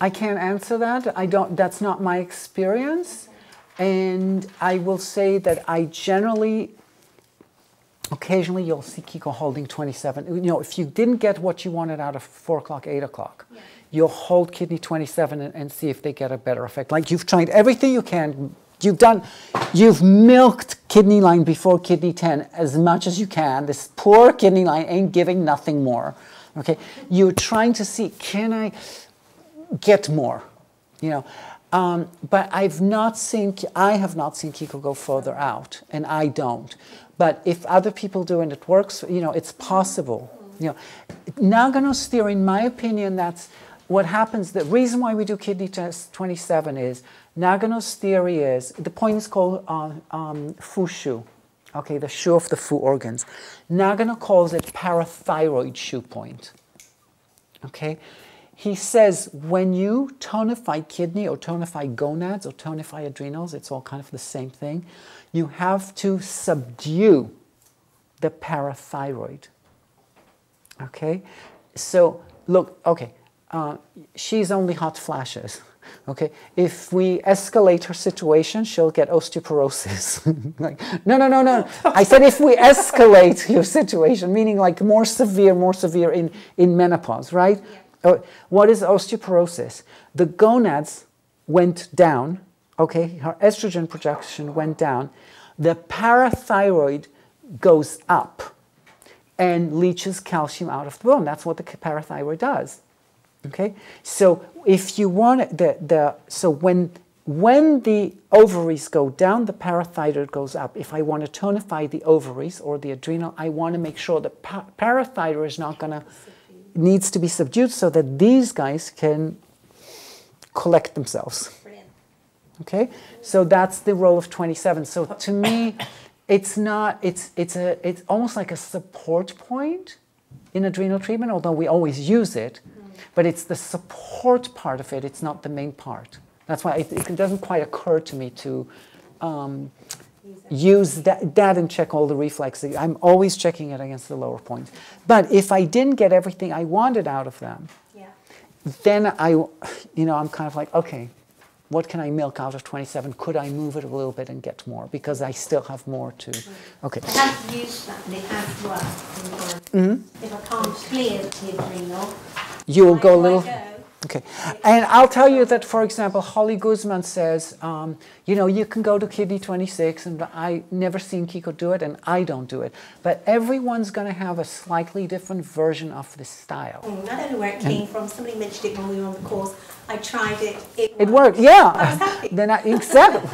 I can't answer that. I don't, that's not my experience. And I will say that I generally, occasionally you'll see Kiiko holding 27. You know, if you didn't get what you wanted out of 4 o'clock, 8 o'clock, Yeah. You'll hold kidney 27 and, and see if they get a better effect. Like you've tried everything you can. You've done, you've milked kidney line before kidney 10 as much as you can. This poor kidney line ain't giving nothing more. Okay, you're trying to see, can I get more? You know, Um, but I've not seen, I have not seen Kiiko go further out, and I don't. But if other people do and it works, you know, it's possible. You know, Nagano's theory, in my opinion, that's what happens. The reason why we do kidney test 27 is Nagano's theory is the point is called uh, um, fushu, okay, the shu of the fu organs. Nagano calls it parathyroid shu point. Okay, he says when you tonify kidney or tonify gonads or tonify adrenals, it's all kind of the same thing. You have to subdue the parathyroid. Okay, so look, okay, uh, she's only hot flashes. [laughs] Okay, if we escalate her situation, she'll get osteoporosis. [laughs] like, no, no, no, no. I said if we escalate [laughs] your situation, meaning like more severe, more severe in, in menopause, right? Uh, what is osteoporosis? The gonads went down, okay, her estrogen production went down, the parathyroid goes up and leaches calcium out of the bone. That's what the parathyroid does. Okay, so if you want the the so when when the ovaries go down, the parathyroid goes up. If I want to tonify the ovaries or the adrenal, I want to make sure the pa- parathyroid is not going to needs to be subdued so that these guys can collect themselves. Okay, so that's the role of 27. So to me, it's not. It's it's a it's almost like a support point in adrenal treatment, although we always use it. But it's the support part of it. It's not the main part. That's why it, it doesn't quite occur to me to um, use that, that and check all the reflexes. I'm always checking it against the lower points. But if I didn't get everything I wanted out of them, Yeah. then I, you know, I'm kind of like, okay, what can I milk out of 27? Could I move it a little bit and get more? Because I still have more to. Okay. I have used that bit as well. Mm-hmm. If I can't clear the adrenal, You will go a where do I little. Okay. And I'll tell you that, for example, Holly Guzman says, um, you know, you can go to kidney 26, and I never seen Kiiko do it, and I don't do it. But everyone's going to have a slightly different version of the style. Mm, I don't know where it came from. Somebody mentioned it when we were on the course. I tried it. It, It worked, yeah. I was happy. then I, exactly.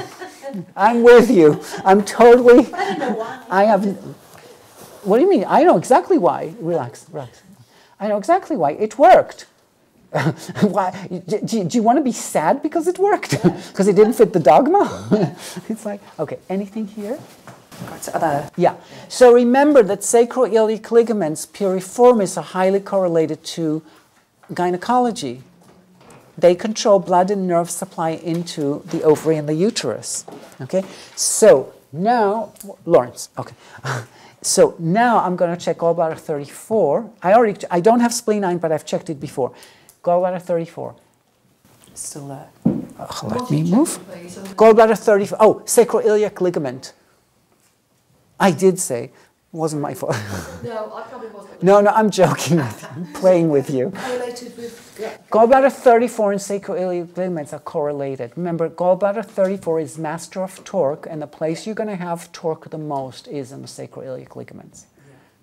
I'm with you. I'm totally. I don't know why. I have. What do you mean? I know exactly why. Relax, relax. I know exactly why. It worked. [laughs] why? Do, do- do you want to be sad because it worked? [laughs] Because it didn't fit the dogma? [laughs] it's like, okay, anything here? Right, so there. Yeah. So remember that sacroiliac ligaments, piriformis, are highly correlated to gynecology. They control blood and nerve supply into the ovary and the uterus. Okay. So now, Lawrence. Okay. So now I'm going to check gallbladder 34. I already, I don't have spleen 9, but I've checked it before. Gallbladder 34. Still there. Uh, let me move. Gallbladder 34. Oh, sacroiliac ligament. I did say, wasn't my fault. [laughs] No, I probably wasn't. No, no, I'm joking [laughs] I'm playing with you. Correlated with, yeah. Gallbladder 34 and sacroiliac ligaments are correlated. Remember, gallbladder 34 is master of torque, and the place you're going to have torque the most is in the sacroiliac ligaments.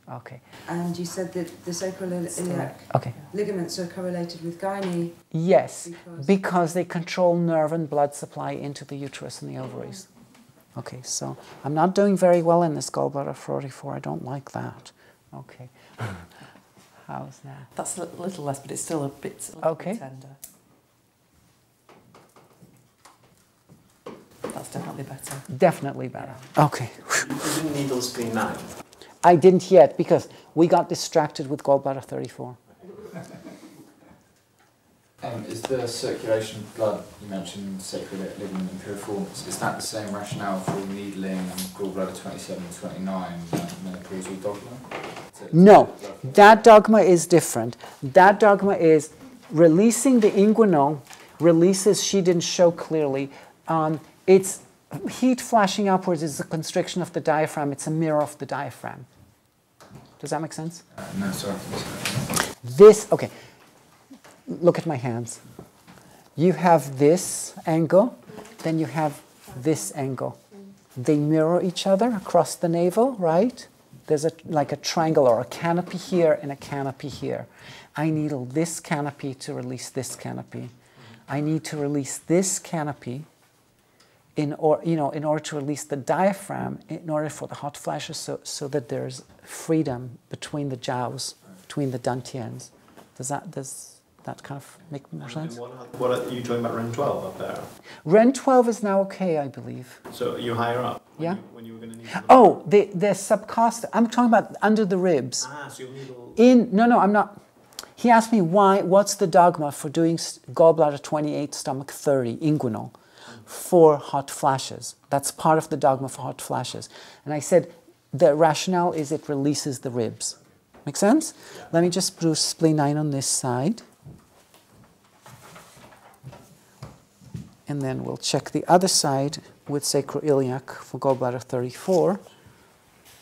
Okay. And you said that the sacroiliac Okay. ligaments are correlated with gynae. Yes, Because- because they control nerve and blood supply into the uterus and the ovaries. Okay, so I'm not doing very well in this gallbladder 44. I don't like that. Okay. [laughs] How's that? That's a little less, but it's still a bit, a Okay. bit tender. That's definitely better. Definitely better. Okay. You didn't needle spleen 9. I didn't yet because we got distracted with gallbladder 34. [laughs] Um, is the circulation of blood, you mentioned sacral ligament and piriformis, is that the same rationale for needling and gallbladder 27 and 29 menopausal dogma? No, that dogma is different. That dogma is releasing the inguinal, releases she didn't show clearly. Um, it's heat flashing upwards is a constriction of the diaphragm, it's a mirror of the diaphragm. Does that make sense? Uh, no, sorry. This, okay, look at my hands. You have this angle, then you have this angle. They mirror each other across the navel, right? There's a, like a triangle or a canopy here and a canopy here. I needle this canopy to release this canopy. I need to release this canopy in or you know in order to release the diaphragm in order for the hot flashes so, so that there's freedom between the jiaos between the dantians does that does that kind of make more sense What, are you talking about Ren 12 up there? ren 12 is now okay i believe So you higher up? Yeah. You, when you were going to need. oh the the subcosta i'm talking about under the ribs Ah, so you'll need all. in no no i'm not he asked me why what's the dogma for doing gallbladder 28 stomach 30 inguinal for hot flashes that's part of the dogma for hot flashes and i said the rationale is it releases the ribs make sense let me just do spleen 9 on this side and then we'll check the other side with sacroiliac for gallbladder 34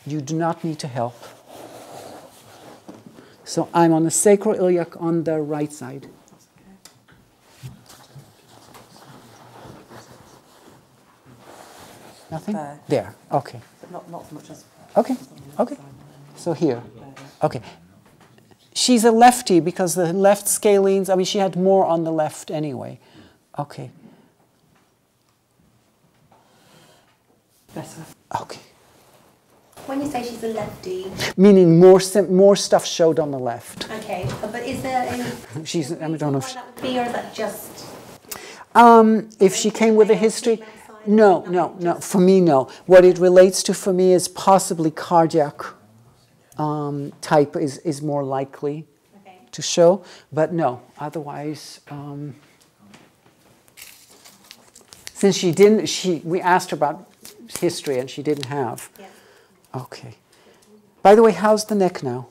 you do not need to help so I'm on the sacroiliac on the right side. Nothing? There. There, okay. But not, not as much as. Okay, okay. So here, okay. She's a lefty because the left scalenes, I mean, she had more on the left anyway. Okay, Better. okay. When you say she's a lefty, Meaning more, sim- more stuff showed on the left. okay, but is there any She's, I reason don't know if she, that would be, or is that just Um, if she came with a history, no, no, no. For me, no. What it relates to for me is possibly cardiac um, type is, is more likely okay? to show, but no. Otherwise, um, since she didn't, she we asked her about history and she didn't have. Yeah. Okay. By the way, how's the neck now?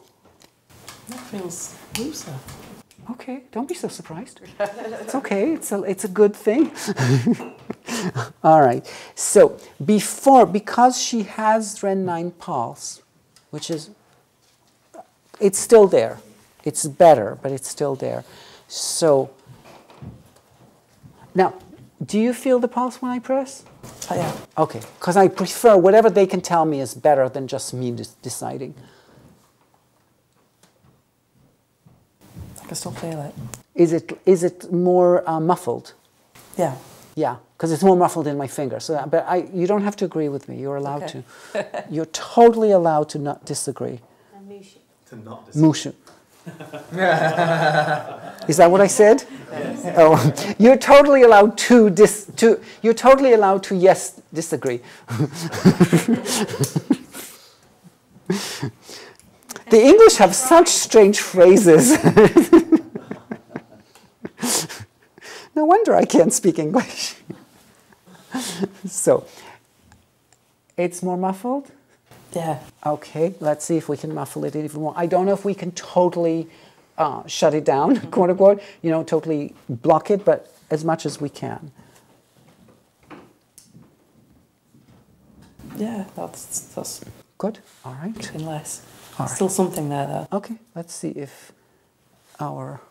That feels looser. Okay, don't be so surprised. it's okay. It's a it's a good thing. [laughs] All right. So before, because she has Ren nine pulse, which is, it's still there. It's better, but it's still there. So now, do you feel the pulse when I press? Oh, yeah. Okay, because I prefer whatever they can tell me is better than just me des- deciding. I can still feel it. Is it is it more uh, muffled? Yeah. Yeah, because it's more muffled in my finger. So, but I, you don't have to agree with me. You're allowed Okay. to. You're totally allowed to not disagree. And Mushi. To not dis- Mushu. [laughs] Is that what I said? Oh, you're totally allowed to dis, to. You're totally allowed to yes disagree. [laughs] the English have such strange phrases. [laughs] no wonder I can't speak English. so, it's more muffled. Yeah. Okay, let's see if we can muffle it even more. I don't know if we can totally uh, shut it down, [laughs] quote unquote, you know, totally block it, but as much as we can. Yeah, that's, that's Good, all right. getting less. All right. Still something there, though. Okay, let's see if our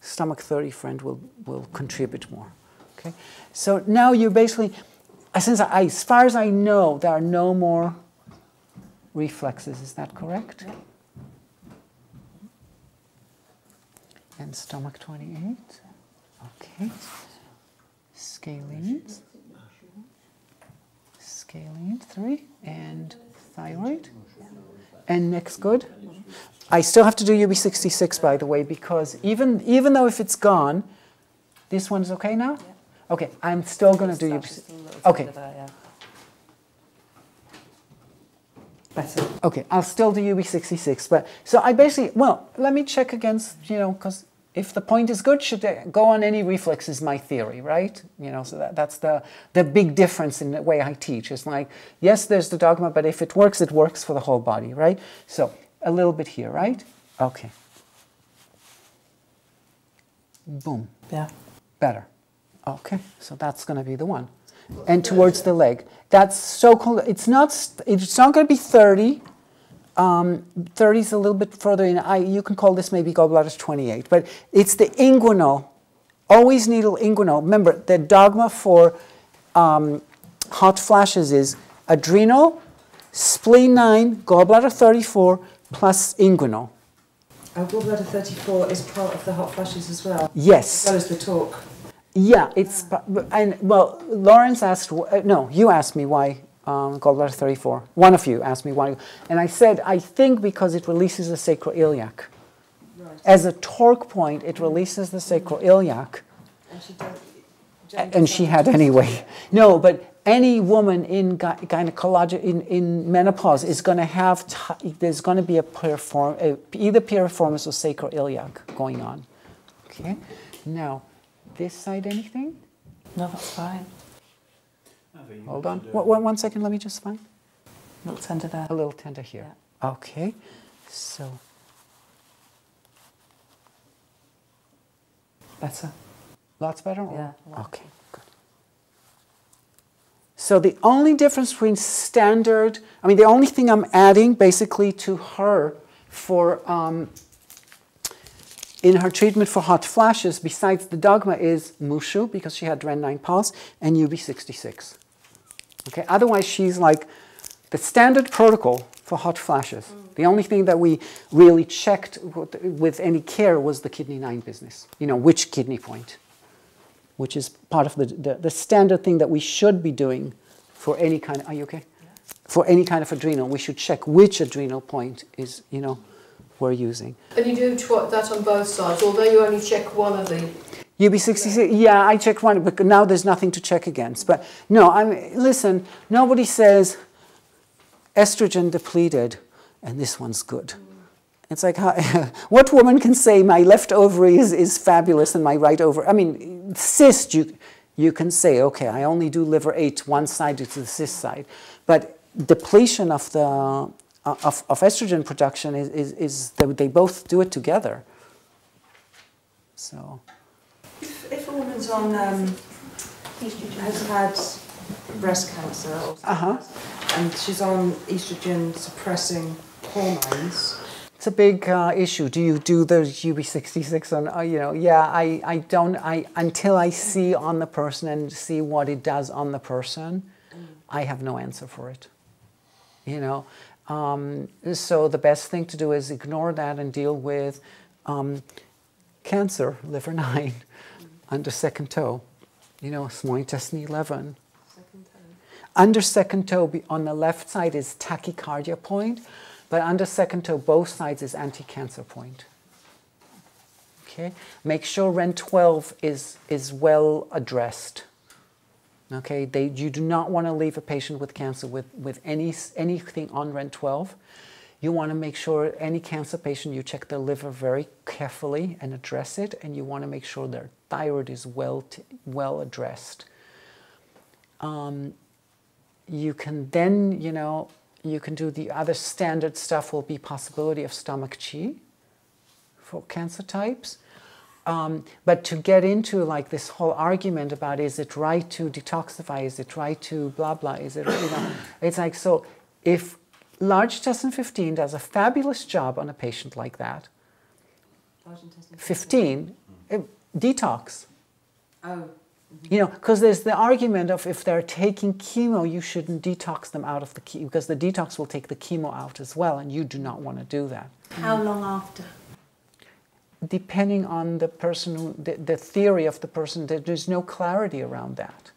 stomach 30 friend will, will contribute more. Okay, so now you basically, since I, as far as I know, there are no more reflexes, is that correct? And stomach 28, okay. Scalene, scalene 3, and thyroid. And next good. I still have to do UB66, by the way, because even even though if it's gone, this one's okay now. Okay, I'm still going to do Just UB. a little Okay. bit there, yeah. Better. Okay, I'll still do UB66, but so I basically well, let me check against you know because if the point is good, should go on any reflex is my theory, right? You know, so that, that's the the big difference in the way I teach. It's like yes, there's the dogma, but if it works, it works for the whole body, right? So a little bit here, right? Okay. Boom. Yeah. Better. Okay, so that's going to be the one. And towards the leg. That's so cool. It's not, it's not going to be 30. Um, 30 is a little bit further in. I, you can call this maybe gallbladder 28. But it's the inguinal, always needle inguinal. Remember, the dogma for um, hot flashes is adrenal, spleen 9, gallbladder 34, plus inguinal. Our gallbladder 34 is part of the hot flashes as well, as Yes. well as the talk. Yeah, it's and well, Lawrence asked. uh, No, you asked me why um, gallbladder 34. One of you asked me why, and I said I think because it releases the sacroiliac. Right. As a torque point, it releases the sacroiliac, And she does. and she had anyway. No, but any woman in gy- gynecology in, in menopause is going to have there's going to be a piriform, either piriformis or sacroiliac going on. Okay, now this side anything? No, that's fine. Hold on. One second. let me just find. A Little tender there. A little tender here. Okay, so Better. lots better? Yeah, a lot. Okay, good. So the only difference between standard, I mean, the only thing I'm adding basically to her for um, in her treatment for hot flashes, besides the dogma, is Mushu because she had Ren 9 pulse and UB66. Okay, otherwise she's like the standard protocol for hot flashes. Mm. The only thing that we really checked with, with any care was the kidney 9 business. You know, which kidney point, which is part of the, the, the standard thing that we should be doing for any kind of, are you okay? For any kind of adrenal, we should check which adrenal point is, you know, we're using. And you do that on both sides, although you only check one of the. UB66, yeah, I checked one, but now there's nothing to check against. But no, I mean, listen, nobody says estrogen depleted and this one's good. It's like, how, [laughs] what woman can say my left ovary is, is fabulous and my right ovary? I mean, cyst, you, you can say, okay, I only do liver 8, one side to the cyst side. But depletion of, the, of, of estrogen production is, is, is they, they both do it together. So. If, if a woman's on um, has had breast cancer or Uh-huh. and she's on estrogen suppressing hormones, It's a big uh, issue. Do you do the UB66 on, uh, you know, yeah, I, I don't, I, until I see on the person and see what it does on the person, I have no answer for it. You know, um, so the best thing to do is ignore that and deal with um, cancer, liver [laughs] 9, under second toe, you know, small intestine 11. Second Under second toe on the left side is tachycardia point, but under second toe, both sides is anti-cancer point. Okay, make sure REN 12 is, is well addressed. Okay, they, you do not want to leave a patient with cancer with, with any, anything on REN 12. You want to make sure any cancer patient, you check their liver very carefully and address it, and you want to make sure their thyroid is well, well addressed. Um, you can then, you know, you can do the other standard stuff will be possibility of stomach chi for cancer types. Um, but to get into like this whole argument about is it right to detoxify, is it right to blah blah, is it, you know, [coughs] it's like so if large intestine 15 does a fabulous job on a patient like that, large intestine 15, eh, detox. Oh, You know, because there's the argument of if they're taking chemo, you shouldn't detox them out of the chemo because the detox will take the chemo out as well, and you do not want to do that. How long after? Depending on the person, who, the, the theory of the person, there's no clarity around that.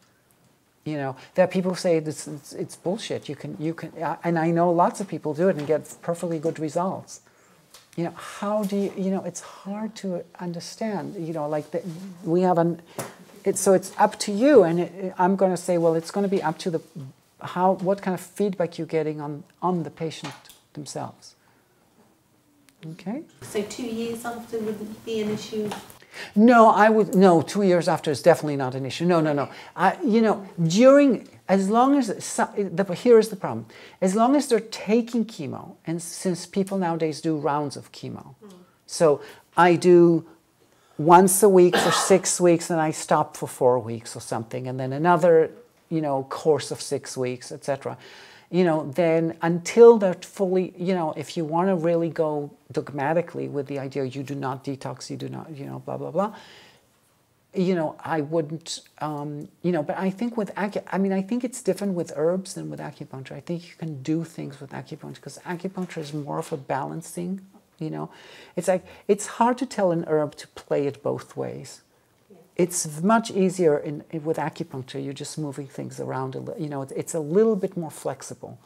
You know, are people say this, it's, it's bullshit. You can, you can, uh, and I know lots of people do it and get perfectly good results. You know, how do you, you know, it's hard to understand. You know, like the, we have an, it's, so it's up to you, and it- I'm going to say, well, it's going to be up to the, how, what kind of feedback you're getting on, on the patient themselves. Okay. So two years after wouldn't be an issue. No, I would no. Two years after is definitely not an issue. No, no, no. I, you know, during as long as the, here is the problem. As long as they're taking chemo, and since people nowadays do rounds of chemo, mm. so I do once a week for six weeks, and I stop for four weeks or something, and then another, you know, course of six weeks, etc. You know, then until they're fully, you know, if you want to really go dogmatically with the idea you do not detox, you do not, you know, blah blah blah. You know, I wouldn't, um, you know, but I think with acu, I mean, I think it's different with herbs than with acupuncture. I think you can do things with acupuncture because acupuncture is more of a balancing. You know, it's like it's hard to tell an herb to play it both ways. It's much easier in, with acupuncture. You're just moving things around. A you know, it's, a little bit more flexible.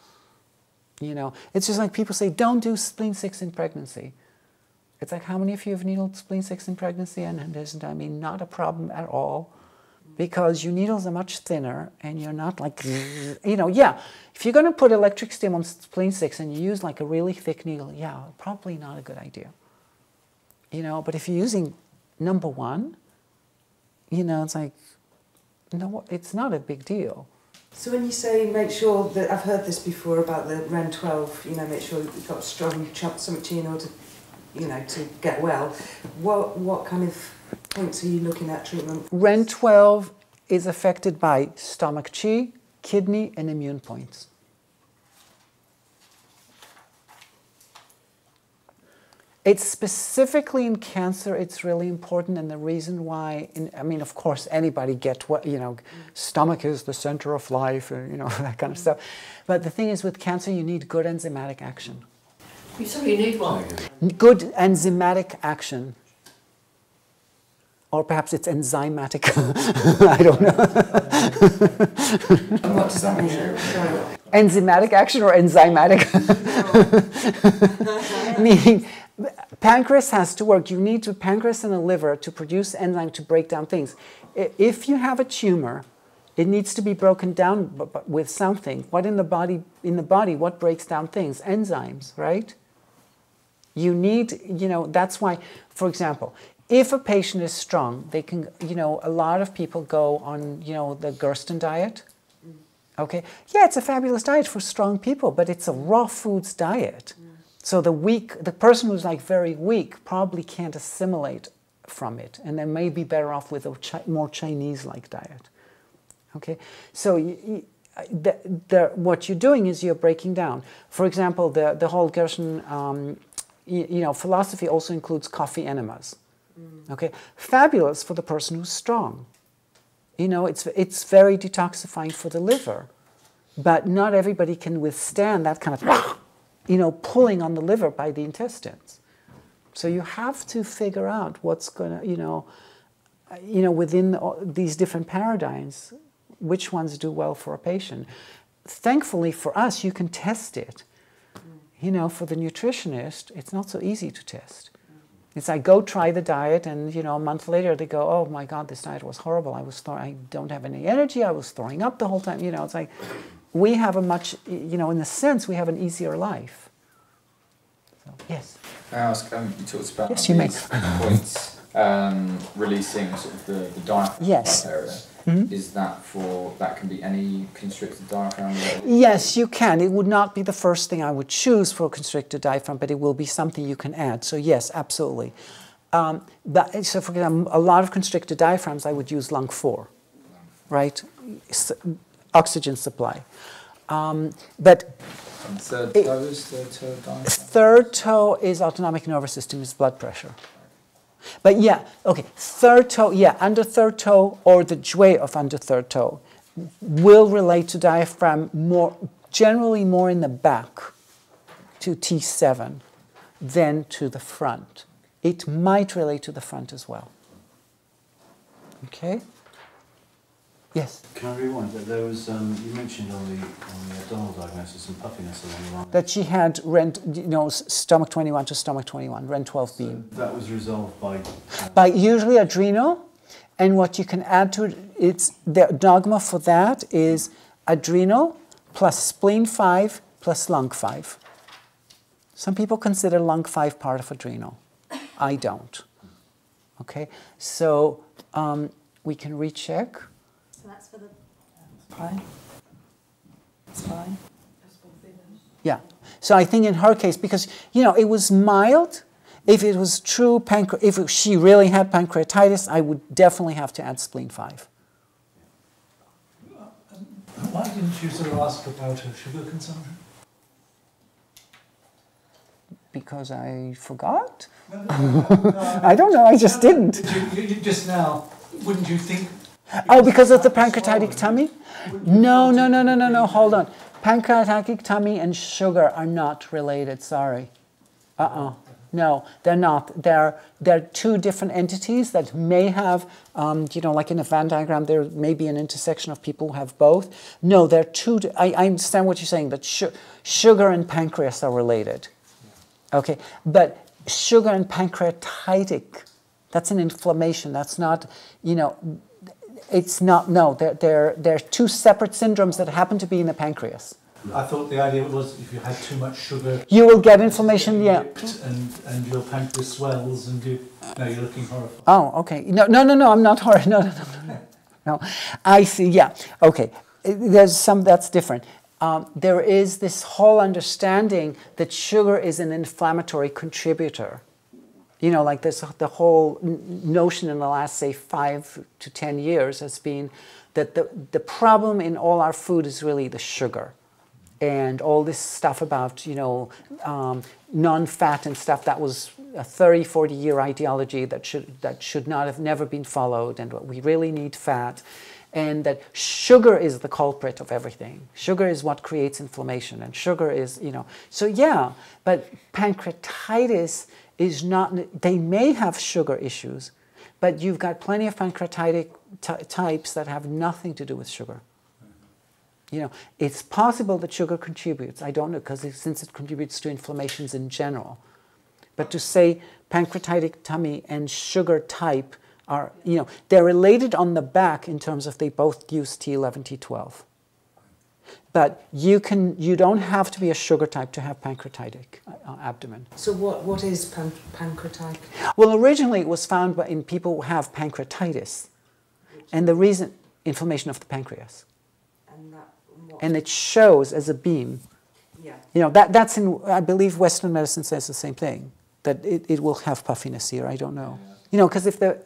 You know, it's just like people say, don't do spleen six in pregnancy. It's like, how many of you have needled spleen six in pregnancy? And it isn't, I mean, not a problem at all because your needles are much thinner and you're not like, you know, yeah, if you're going to put electric stim on spleen six and you use like a really thick needle, yeah, probably not a good idea. You know, but if you're using number one, you know, it's like, no, it's not a big deal. So when you say make sure that I've heard this before about the REN 12, you know, make sure you've got strong chop stomach in order, you know, to get well. What what kind of points are you looking at treatment? REN 12 is affected by stomach chi, kidney, and immune points. It's specifically in cancer. It's really important, and the reason why, in, I mean, of course, anybody get what you know, stomach is the center of life, and you know [laughs] that kind of stuff. But the thing is, with cancer, you need good enzymatic action. You said you need one. Good enzymatic action. Or perhaps it's enzymatic. [laughs] I don't know. What does that mean? Enzymatic action or enzymatic? [laughs] Meaning, pancreas has to work. You need to pancreas and the liver to produce enzyme to break down things. If you have a tumor, it needs to be broken down with something. What in the body? In the body, what breaks down things? Enzymes, right? You need, you know, that's why, for example, if a patient is strong, they can, you know, a lot of people go on, you know, the Gerson diet. Mm. Okay, yeah, it's a fabulous diet for strong people, but it's a raw foods diet. So the weak, the person who's like very weak, probably can't assimilate from it, and they may be better off with a chi- more Chinese-like diet. Okay, so y the, the, what you're doing is you're breaking down. For example, the the whole Gerson, um, y- you know, philosophy also includes coffee enemas. Okay, fabulous for the person who's strong. You know, it's it's very detoxifying for the liver, but not everybody can withstand that kind of, you know, pulling on the liver by the intestines. So you have to figure out what's going to, you know, uh, you know, within all these different paradigms, which ones do well for a patient. Thankfully for us, you can test it. You know, for the nutritionist, it's not so easy to test. It's like go try the diet, and you know, a month later they go, "Oh my God, this diet was horrible. I was, I don't have any energy. I was throwing up the whole time." You know, it's like we have a much, you know, in a sense, we have an easier life. So, yes. I ask, um, you talked about Yes, you may. these points um, releasing sort of the, the diaphragm Yes. area. Mhm. Is that for, that can be any constricted diaphragm? Yes, you can. It would not be the first thing I would choose for a constricted diaphragm, but it will be something you can add. So yes, absolutely. Um, but, so for example, a lot of constricted diaphragms, I would use lung four, right? S- oxygen supply. Um, but third It- toe is third toe third toe is autonomic nervous system, is blood pressure. But yeah, okay, third toe, yeah, under third toe or the jue of under third toe will relate to diaphragm more, generally more in the back to T7 than to the front. It might relate to the front as well. Okay? Yes, Can I rewind? There was um, you mentioned on the on the abdominal diagnosis some puffiness along the line. that she had rent, you know, stomach 21 to stomach 21, REN 12 beam. That was resolved by. Uh, by usually adrenal. And what you can add to it, it's the dogma for that is adrenal plus spleen 5 plus lung 5. Some people consider lung 5 part of adrenal. I don't. Okay, so um, we can recheck. So that's for the Fine. It's fine. Yeah. So I think in her case, because you know it was mild. If it was true pancre- if she really had pancreatitis, I would definitely have to add spleen 5. Why didn't you sort of ask about her sugar consumption? Because I forgot? No, no, no, no, [laughs] I don't know, I just didn't. You, you, you just now, wouldn't you think? Oh, because of the pancreatic tummy? No, no, no, no, no, no, hold on. Pancreatic tummy and sugar are not related, sorry. Uh uh no, they're not. They're, they're two different entities that may have, um, you know, like in a Venn diagram, there may be an intersection of people who have both. No, they're two. I, I understand what you're saying, but su- sugar and pancreas are related. Okay, but sugar and pancreatitic, that's an inflammation. That's not, you know, it's not, no, they're, they're, they're two separate syndromes that happen to be in the pancreas. I thought the idea was if you had too much sugar, You will get inflammation, yeah. and, and your pancreas swells and you, no, you're looking horrified. Oh, okay. No, no, no, no. I'm not horror. [laughs] No, no, no, no, no. I see. Yeah. Okay. There's some that's different. Um, there is this whole understanding that sugar is an inflammatory contributor. You know, like this, the whole notion in the last, say, five to ten years has been that the, the problem in all our food is really the sugar and all this stuff about you know um, non-fat and stuff that was a 30 40 year ideology that should that should not have never been followed and we really need fat and that sugar is the culprit of everything. Sugar is what creates inflammation and sugar is you know. So yeah but pancreatitis is not they may have sugar issues but you've got plenty of pancreatitic ty- types that have nothing to do with sugar you know, it's possible that sugar contributes. I don't know because since it contributes to inflammations in general. But to say pancreatitic tummy and sugar type are, you know, they're related on the back in terms of they both use T11, T12. But you can, you don't have to be a sugar type to have pancreatitic uh, abdomen. So what, what is pan- pancreatitis? Well, originally it was found in people who have pancreatitis, and the reason inflammation of the pancreas. And that, and it shows as a beam. yeah. You know, that, that's in, I believe Western medicine says the same thing, that it, it will have puffiness here, I don't know. You know, because if the,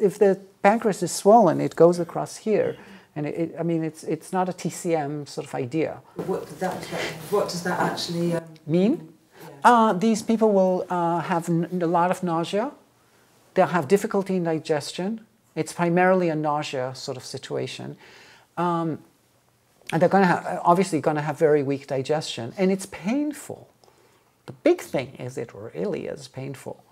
if the pancreas is swollen, it goes across here. And it, it, I mean, it's, it's not a TCM sort of idea. What, does that, what does that actually um, Mean? yeah. Uh, these people will uh, have n- a lot of nausea. They'll have difficulty in digestion. It's primarily a nausea sort of situation. Um, and they're going to have, obviously going to have very weak digestion. And it's painful. The big thing is it really is painful.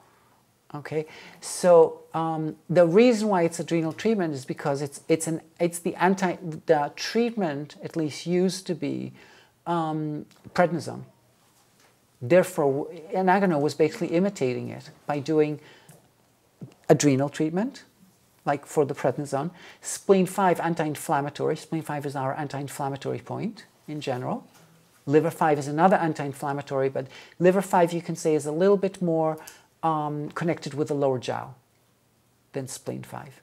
Okay, so um, the reason why it's adrenal treatment is because it's it's an it's the anti the treatment at least used to be um, prednisone. Therefore, Nagano was basically imitating it by doing adrenal treatment, like for the prednisone. Spleen 5 anti-inflammatory. Spleen 5 is our anti-inflammatory point in general. Liver 5 is another anti-inflammatory, but liver 5 you can say is a little bit more um, connected with the lower jiao than spleen 5.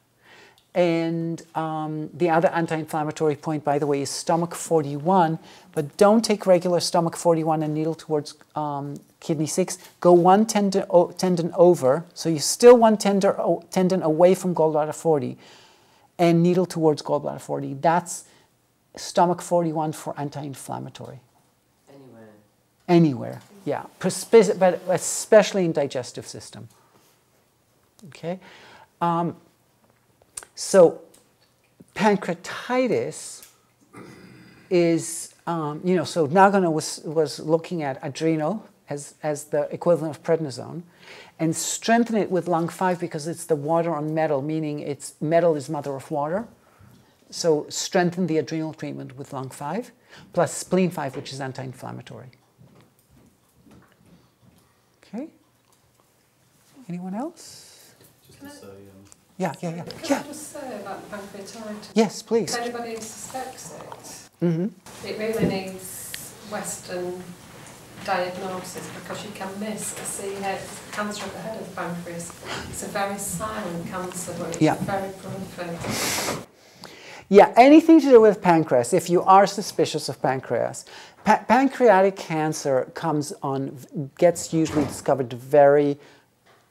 And um, the other anti-inflammatory point, by the way, is stomach 41. But don't take regular stomach 41 and needle towards um, kidney 6. Go one tendon, o- tendon over, so you still one tender, o- tendon away from gallbladder 40, and needle towards gallbladder 40. That's stomach 41 for anti-inflammatory. Anywhere. Anywhere, yeah, but especially in digestive system. Okay, um, so pancreatitis is, um, you know, so Nagano was was looking at adrenal as as the equivalent of prednisone, and strengthen it with lung five because it's the water on metal, meaning it's metal is mother of water. So strengthen the adrenal treatment with lung five, plus spleen five, which is anti-inflammatory. Okay. Anyone else? Just to say, um, Yeah, yeah, yeah. Can Yeah. I just say about pancreatitis? Yes, please. If anybody suspects it, hmm it really needs Western diagnosis because you can miss a C head cancer at the head of the pancreas. It's a very silent cancer, but it's Yeah. very prolific. Yeah, anything to do with pancreas, if you are suspicious of pancreas, pa- pancreatic cancer comes on, gets usually discovered very,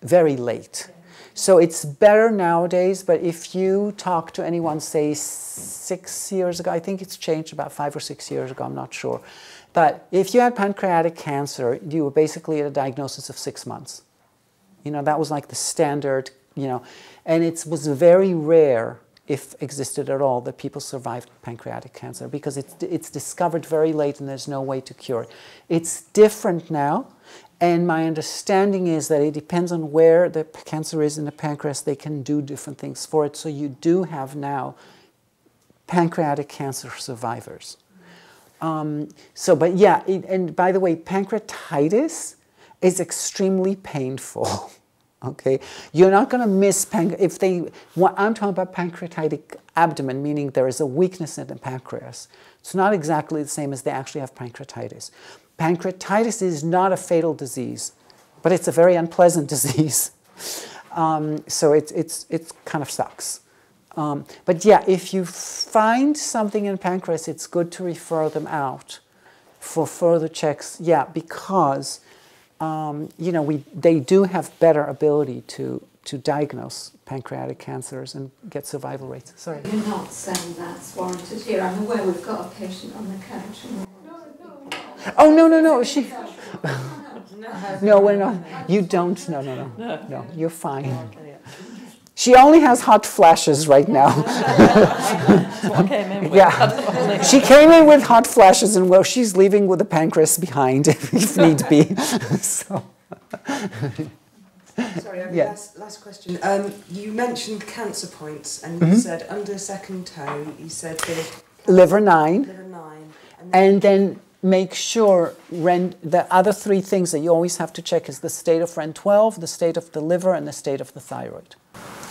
very late. So it's better nowadays, but if you talk to anyone, say six years ago, I think it's changed about five or six years ago, I'm not sure. But if you had pancreatic cancer, you were basically at a diagnosis of six months. You know, that was like the standard, you know, and it was very rare, if existed at all, that people survived pancreatic cancer because it's, it's discovered very late and there's no way to cure it. It's different now, And my understanding is that it depends on where the cancer is in the pancreas, they can do different things for it. So you do have now pancreatic cancer survivors. Um, so, but yeah, it, and by the way, pancreatitis is extremely painful. [laughs] Okay, you're not going to miss panc- if they. What I'm talking about pancreatic abdomen, meaning there is a weakness in the pancreas. It's not exactly the same as they actually have pancreatitis. Pancreatitis is not a fatal disease, but it's a very unpleasant [laughs] disease. Um, so it's it's it kind of sucks. Um, but yeah, if you find something in pancreas, it's good to refer them out for further checks. Yeah, because um, you know we they do have better ability to to diagnose pancreatic cancers and get survival rates. Sorry. You're not saying that's warranted here. I'm aware we've got a patient on the couch. And Oh no no no she. [laughs] [laughs] no, we're not. You don't. No no no no. You're fine. She only has hot flashes right now. what I came. Yeah, she came in with hot flashes, and well, she's leaving with the pancreas behind [laughs] if [laughs] need be. so. Sorry, I have Yeah. last, last question. Um, you mentioned cancer points, and you Mhm. said under second toe, you said the liver nine, liver nine, and then make sure REN, the other three things that you always have to check is the state of REN 12, the state of the liver, and the state of the thyroid.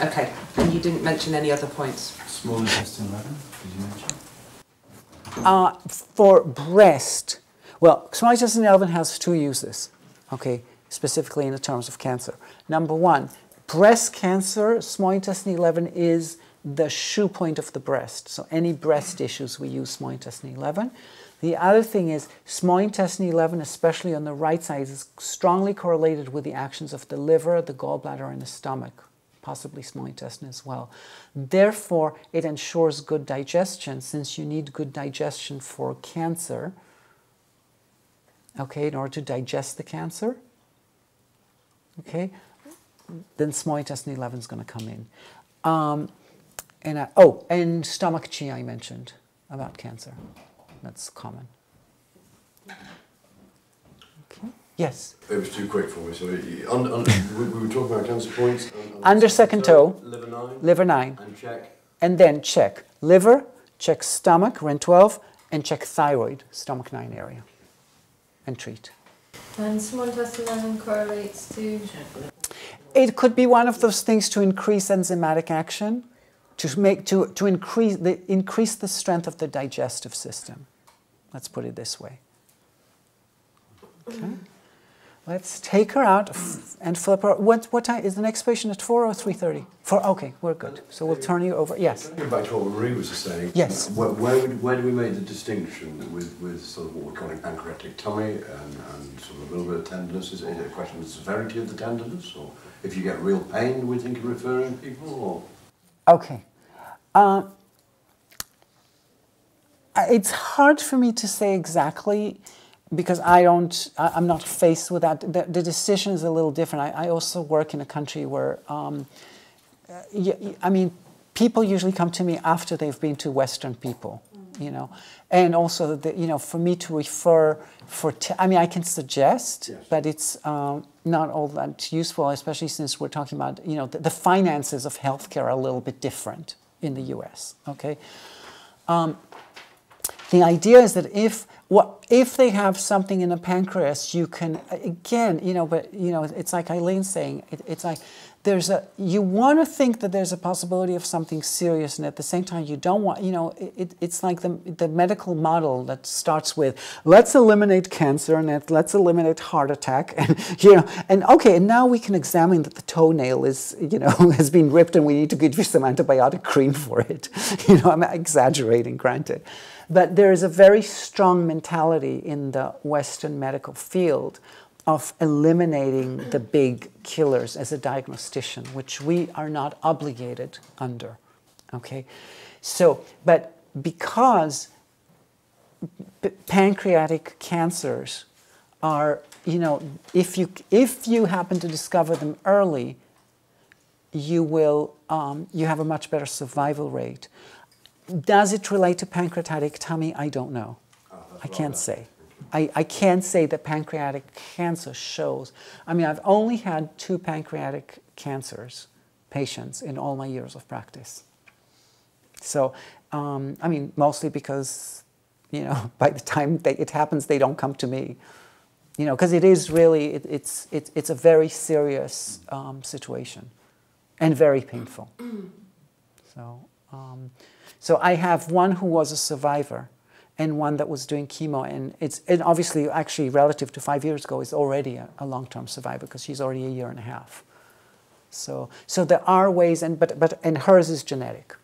Okay, and you didn't mention any other points. Small intestine level, did you mention? Uh, for breast, well, small intestine 11 has two uses, okay, specifically in the terms of cancer. Number one, breast cancer, small intestine 11 is the shu point of the breast. So any breast issues, we use small intestine 11. The other thing is small intestine 11, especially on the right side, is strongly correlated with the actions of the liver, the gallbladder, and the stomach, possibly small intestine as well. Therefore, it ensures good digestion since you need good digestion for cancer, okay, in order to digest the cancer. Okay, then small intestine 11 is going to come in. Um, and I, oh, and stomach chi I mentioned about cancer. That's common. Okay. Yes. It was too quick for me. So you- un, un, [laughs] we, we were talking about cancer points. un- Under second toe, liver nine, liver nine, and check. and then check liver, check stomach, REN 12, and check thyroid, stomach 9 area, and treat. And small intestine 11 correlates to. It could be one of those things to increase enzymatic action, to make to, to increase the increase the strength of the digestive system. Let's put it this way. Okay. Let's take her out and flip her. What what time is the next patient at four or three thirty? Four. Okay, we're good. So we'll turn you over. Yes. Going back to what Marie was saying. Yes. Where, where, would, where do we make the distinction with, with sort of what we're calling pancreatic tummy and, and sort of a little bit of tenderness? Is it a question of the severity of the tenderness, or if you get real pain, we think of referring people, or? Okay. Uh, it's hard for me to say exactly because I don't, I- I'm not faced with that. The, the decision is a little different. I, I also work in a country where, um, I mean, people usually come to me after they've been to Western people, you know, and also, the, you know, for me to refer for, t- I mean, I can suggest, but it's um, not all that useful, especially since we're talking about, you know, the, the finances of healthcare are a little bit different in the U.S. Okay. Um, the idea is that if what if they have something in the pancreas, you can again, you know, but you know, it's like Eileen's saying, it, it's like there's a you want to think that there's a possibility of something serious, and at the same time, you don't want, you know, it, it, it's like the the medical model that starts with let's eliminate cancer and let, let's eliminate heart attack, [laughs] and you know, and okay, and now we can examine that the toenail is, you know, [laughs] has been ripped, and we need to give you some antibiotic cream for it. [laughs] You know, I'm exaggerating, granted. But there is a very strong mentality in the Western medical field of eliminating the big killers as a diagnostician, which we are not obligated under. Okay? So, but because pancreatic cancers are, you know, if you, if you happen to discover them early, you will, um, you have a much better survival rate. Does it relate to pancreatic tummy? I don't know. I can't say. I, I can't say that pancreatic cancer shows. I mean, I've only had two pancreatic cancers patients in all my years of practice. So, um, I mean, mostly because, you know, [laughs] by the time they, it happens, they don't come to me. You know, because it is really, it, it's, it, it's a very serious um, situation and very painful. [clears throat] So, um, so I have one who was a survivor and one that was doing chemo. And it's and obviously, actually, relative to five years ago, is already a, a long-term survivor because she's already a year and a half. So, so there are ways, and but but and hers is genetic,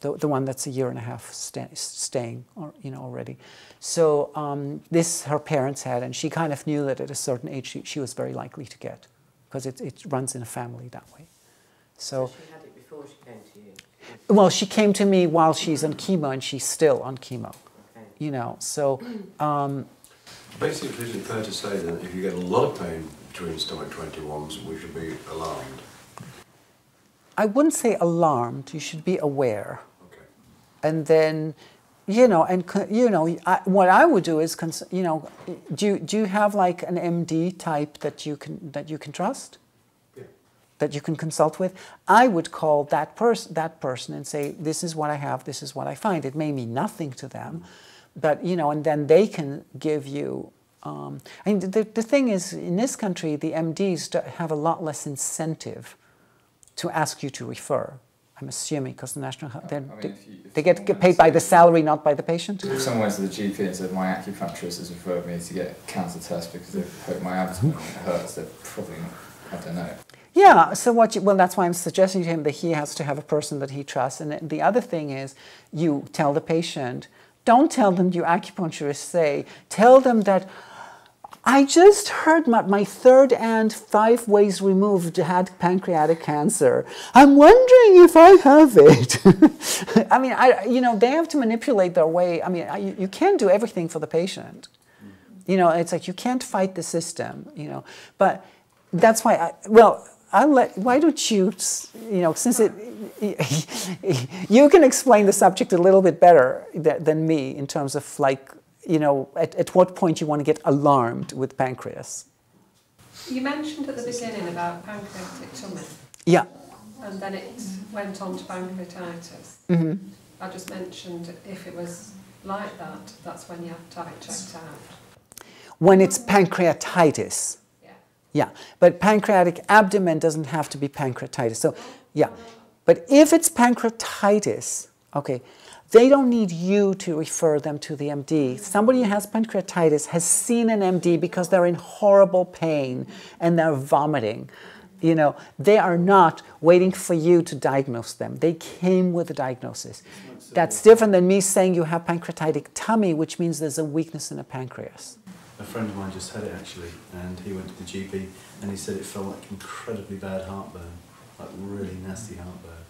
the, the one that's a year and a half stay, staying, or you know already. So um, this her parents had, and she kind of knew that at a certain age she, she was very likely to get, because it it runs in a family that way. So. So she had it before she came to? Well, she came to me while she's on chemo, and she's still on chemo. You know, so um, Basically, is it fair to say that if you get a lot of pain between stomach 21s, we should be alarmed? I wouldn't say alarmed. You should be aware. Okay. And then, you know, and you know, I, what I would do is, cons- you know, do you, do you have like an MD type that you can that you can trust? That you can consult with. I would call that person that person and say, "This is what I have. This is what I find." It may mean nothing to them, but you know, and then they can give you. Um, I mean, the, the thing is, in this country, the MDs have a lot less incentive to ask you to refer. I'm assuming because the national health, I mean, if you- if they get, get paid by the salary, not by the patient. If someone went to the GP and said my acupuncturist has referred me to get cancer test because they've hurt my abdomen and it hurts, they're probably not, I don't know. Yeah, so what you, well, that's why I'm suggesting to him that he has to have a person that he trusts. And the other thing is, you tell the patient, don't tell them you acupuncturist say, tell them that I just heard my, my third aunt, five ways removed, had pancreatic cancer. I'm wondering if I have it. [laughs] I mean, I, you know, they have to manipulate their way. I mean, I, you can't do everything for the patient. You know, it's like you can't fight the system, you know. But that's why, I, well, I'll let, why don't you, you know, since it, [laughs] you can explain the subject a little bit better than me in terms of like, you know, at, at what point you want to get alarmed with pancreas. You mentioned at the beginning about pancreatic tumor, Yeah. and then it went on to pancreatitis. hmm I just mentioned if it was like that, that's when you have to have it checked out. When it's pancreatitis. Yeah. But pancreatic abdomen doesn't have to be pancreatitis. So, yeah, but if it's pancreatitis, okay, they don't need you to refer them to the MD. Somebody who has pancreatitis has seen an MD because they're in horrible pain and they're vomiting. You know, they are not waiting for you to diagnose them. They came with a diagnosis. That's different than me saying you have pancreatic tummy, which means there's a weakness in the pancreas. A friend of mine just had it actually, and he went to the GP, and he said it felt like incredibly bad heartburn, like really nasty heartburn.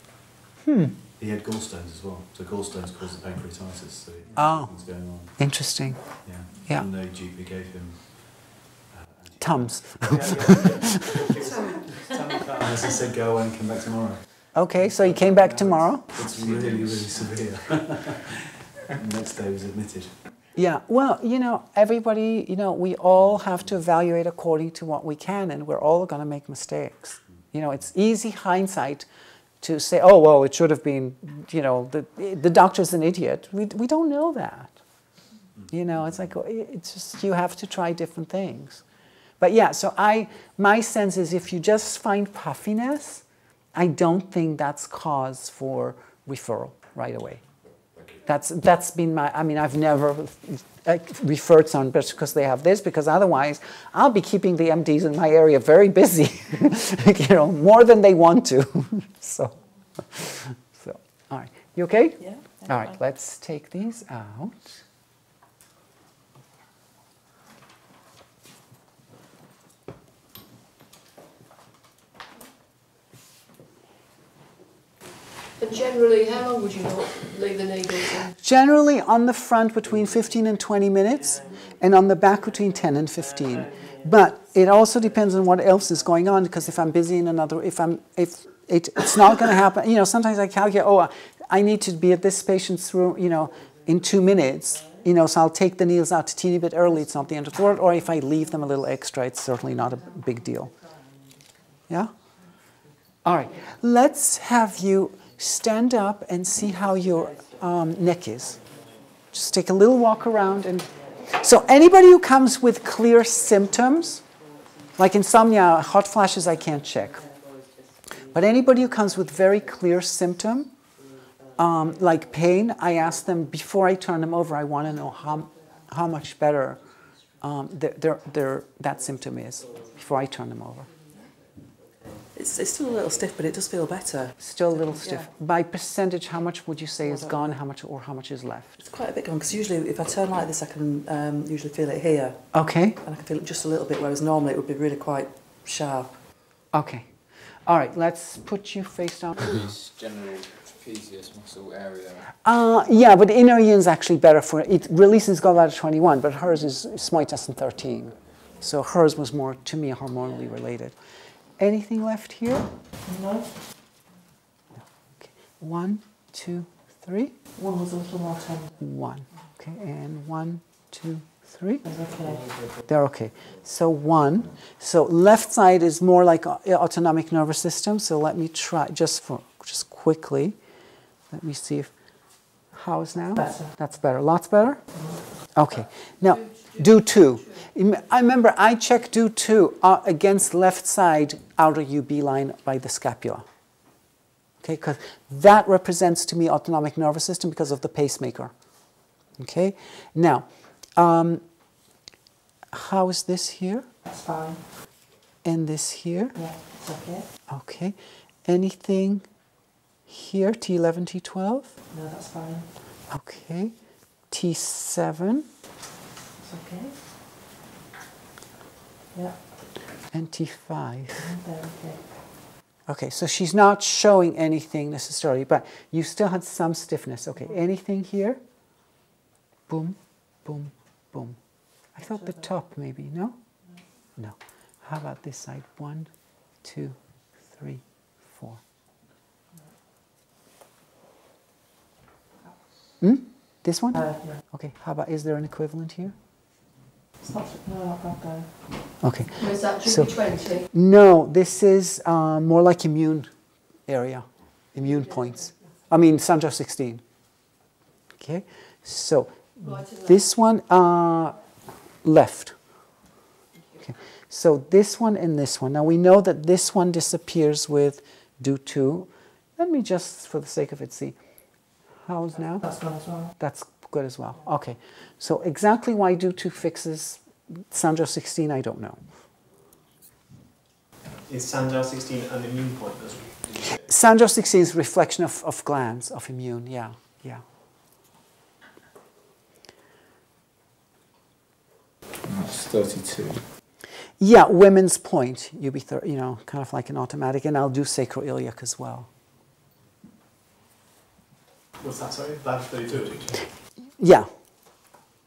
Hmm. He had gallstones as well, so gallstones cause the pancreatitis, so Oh. things going on. Interesting. Yeah. Yeah. And the GP gave him. Tums. Tummy partners [laughs] and said go away and come back tomorrow. Okay, so you came back tomorrow? It's really, really severe. [laughs] and next day he was admitted. Yeah, well, you know, everybody, you know, we all have to evaluate according to what we can, and we're all going to make mistakes. You know, it's easy hindsight to say, oh, well, it should have been, you know, the, the doctor's an idiot. We, we don't know that. You know, it's like, it's just, you have to try different things. But yeah, so I, my sense is if you just find puffiness, I don't think that's cause for referral right away. That's, that's been my, I mean, I've never uh, referred someone just because they have this, because otherwise I'll be keeping the MDs in my area very busy, [laughs] you know, more than they want to. [laughs] so, so, all right. You okay? Yeah. All right, let's take these out. And generally, how long would you not leave the needles in? Generally on the front between 15 and 20 minutes, and on the back between 10 and 15. But it also depends on what else is going on, because if I'm busy in another, if I'm, if it, it's not going to happen, you know, sometimes I calculate, oh, I need to be at this patient's room, you know, in two minutes, you know, so I'll take the needles out a teeny bit early, it's not the end of the world, or if I leave them a little extra, it's certainly not a big deal. Yeah? All right, let's have you stand up and see how your um, neck is. Just take a little walk around and. So, anybody who comes with clear symptoms, like insomnia, hot flashes, I can't check. But anybody who comes with very clear symptom, um, like pain, I ask them before I turn them over, I want to know how, how much better um, their, their, their, that symptom is before I turn them over. It's, it's still a little stiff, but it does feel better. Still a little stiff. By percentage, how much would you say is gone? How much, or how much is left? It's quite a bit gone because usually if I turn like this, I can um, usually feel it here. Okay. And I can feel it just a little bit, whereas normally it would be really quite sharp. Okay. All right. Let's put you face down. This general trapezius muscle area. Uh, yeah, but inner yin is actually better for it. Releases gallbladder 21, but hers is smoitas 13. So hers was more, to me, hormonally related. Anything left here? No. Okay. One, two, three. One was a little more tender. One. Okay, and one, two, three. okay. They're okay. So one. So left side is more like autonomic nervous system. So let me try just for just quickly. Let me see if how's now. Better. That's better. Lots better. Mm-hmm. Okay. Now Du two. I remember I check Du two uh, against left side outer UB line by the scapula. Okay, because that represents to me autonomic nervous system because of the pacemaker. Okay. Now, um, how is this here? That's fine. And this here? Yeah, it's okay. Okay. Anything here? T11, T12? No, that's fine. Okay. T7 It's okay. Yeah, and T5. okay. Okay, so she's not showing anything necessarily, but you still had some stiffness. Okay, anything here? Boom, boom, boom. I thought the top maybe, no? No. How about this side? One, two, three, four. Hmm? This one? Uh. Okay, how about, is there an equivalent here? It's not, no, not bad though. Okay. Where's that So- GB20? No, this is uh, more like immune area, immune points. I mean, Sanjo 16. Okay, so Right this one, uh, left. Okay, so this one and this one. Now we know that this one disappears with Du 2. Let me just, for the sake of it, see. How's now? That's gone as well. That's good as well. Okay, so exactly why Du 2 fixes Sanjo 16, I don't know. Is Sanjo 16 an immune point? As did you? Sanjo 16 is reflection of, of glands, of immune, yeah, yeah. That's 32. Yeah, women's point, UB, thir- you know, kind of like an automatic, and I'll do sacroiliac as well. What's that, sorry? Bladder 32? Yeah.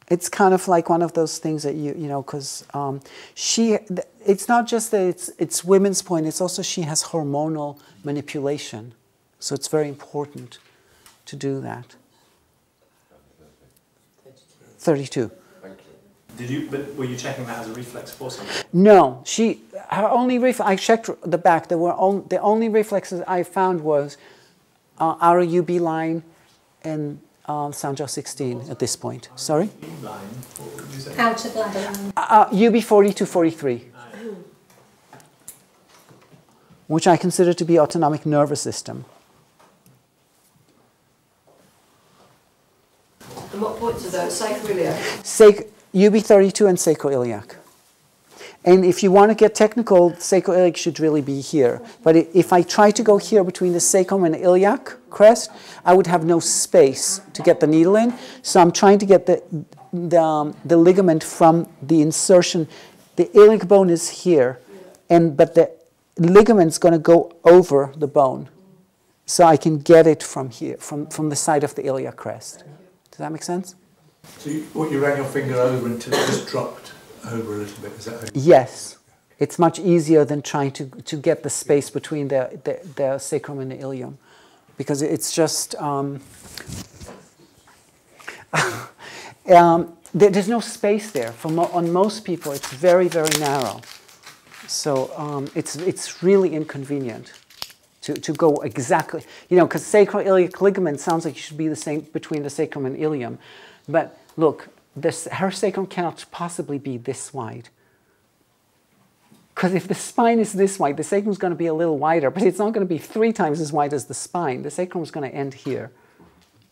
It's kind of like one of those things that you, you know, because um, she, it's not just that it's, it's women's point, it's also she has hormonal manipulation. So it's very important to do that. 32. Did you, but were you checking that as a reflex for something? No, she, her only ref, I checked the back, there were on, the only reflexes I found was uh, our UB line and um, Sanjo 16 at this point. Sorry? Line, what would you say? Outer bladder line. Uh, UB 40 to 43, which I consider to be autonomic nervous system. And what points are those? Sacroiliac? Sac- UB32 and sacroiliac. And if you want to get technical, sacroiliac should really be here. But if I try to go here between the sacrum and iliac crest, I would have no space to get the needle in. So I'm trying to get the, the, um, the ligament from the insertion. The iliac bone is here, and but the ligament's going to go over the bone. So I can get it from here, from, from the side of the iliac crest. Does that make sense? So you, what, you ran your finger over until it just dropped over a little bit, is that Yes. It's much easier than trying to, to get the space between the, the, sacrum and the ilium because it's just, um, [laughs] Um, there, there's no space there. For mo- on most people, it's very, very narrow. So um, it's, it's really inconvenient to, to go exactly, you know, because sacroiliac ligament sounds like it should be the same between the sacrum and ilium. But look, this, her sacrum cannot possibly be this wide. Because if the spine is this wide, the sacrum is going to be a little wider, but it's not going to be three times as wide as the spine. The sacrum is going to end here.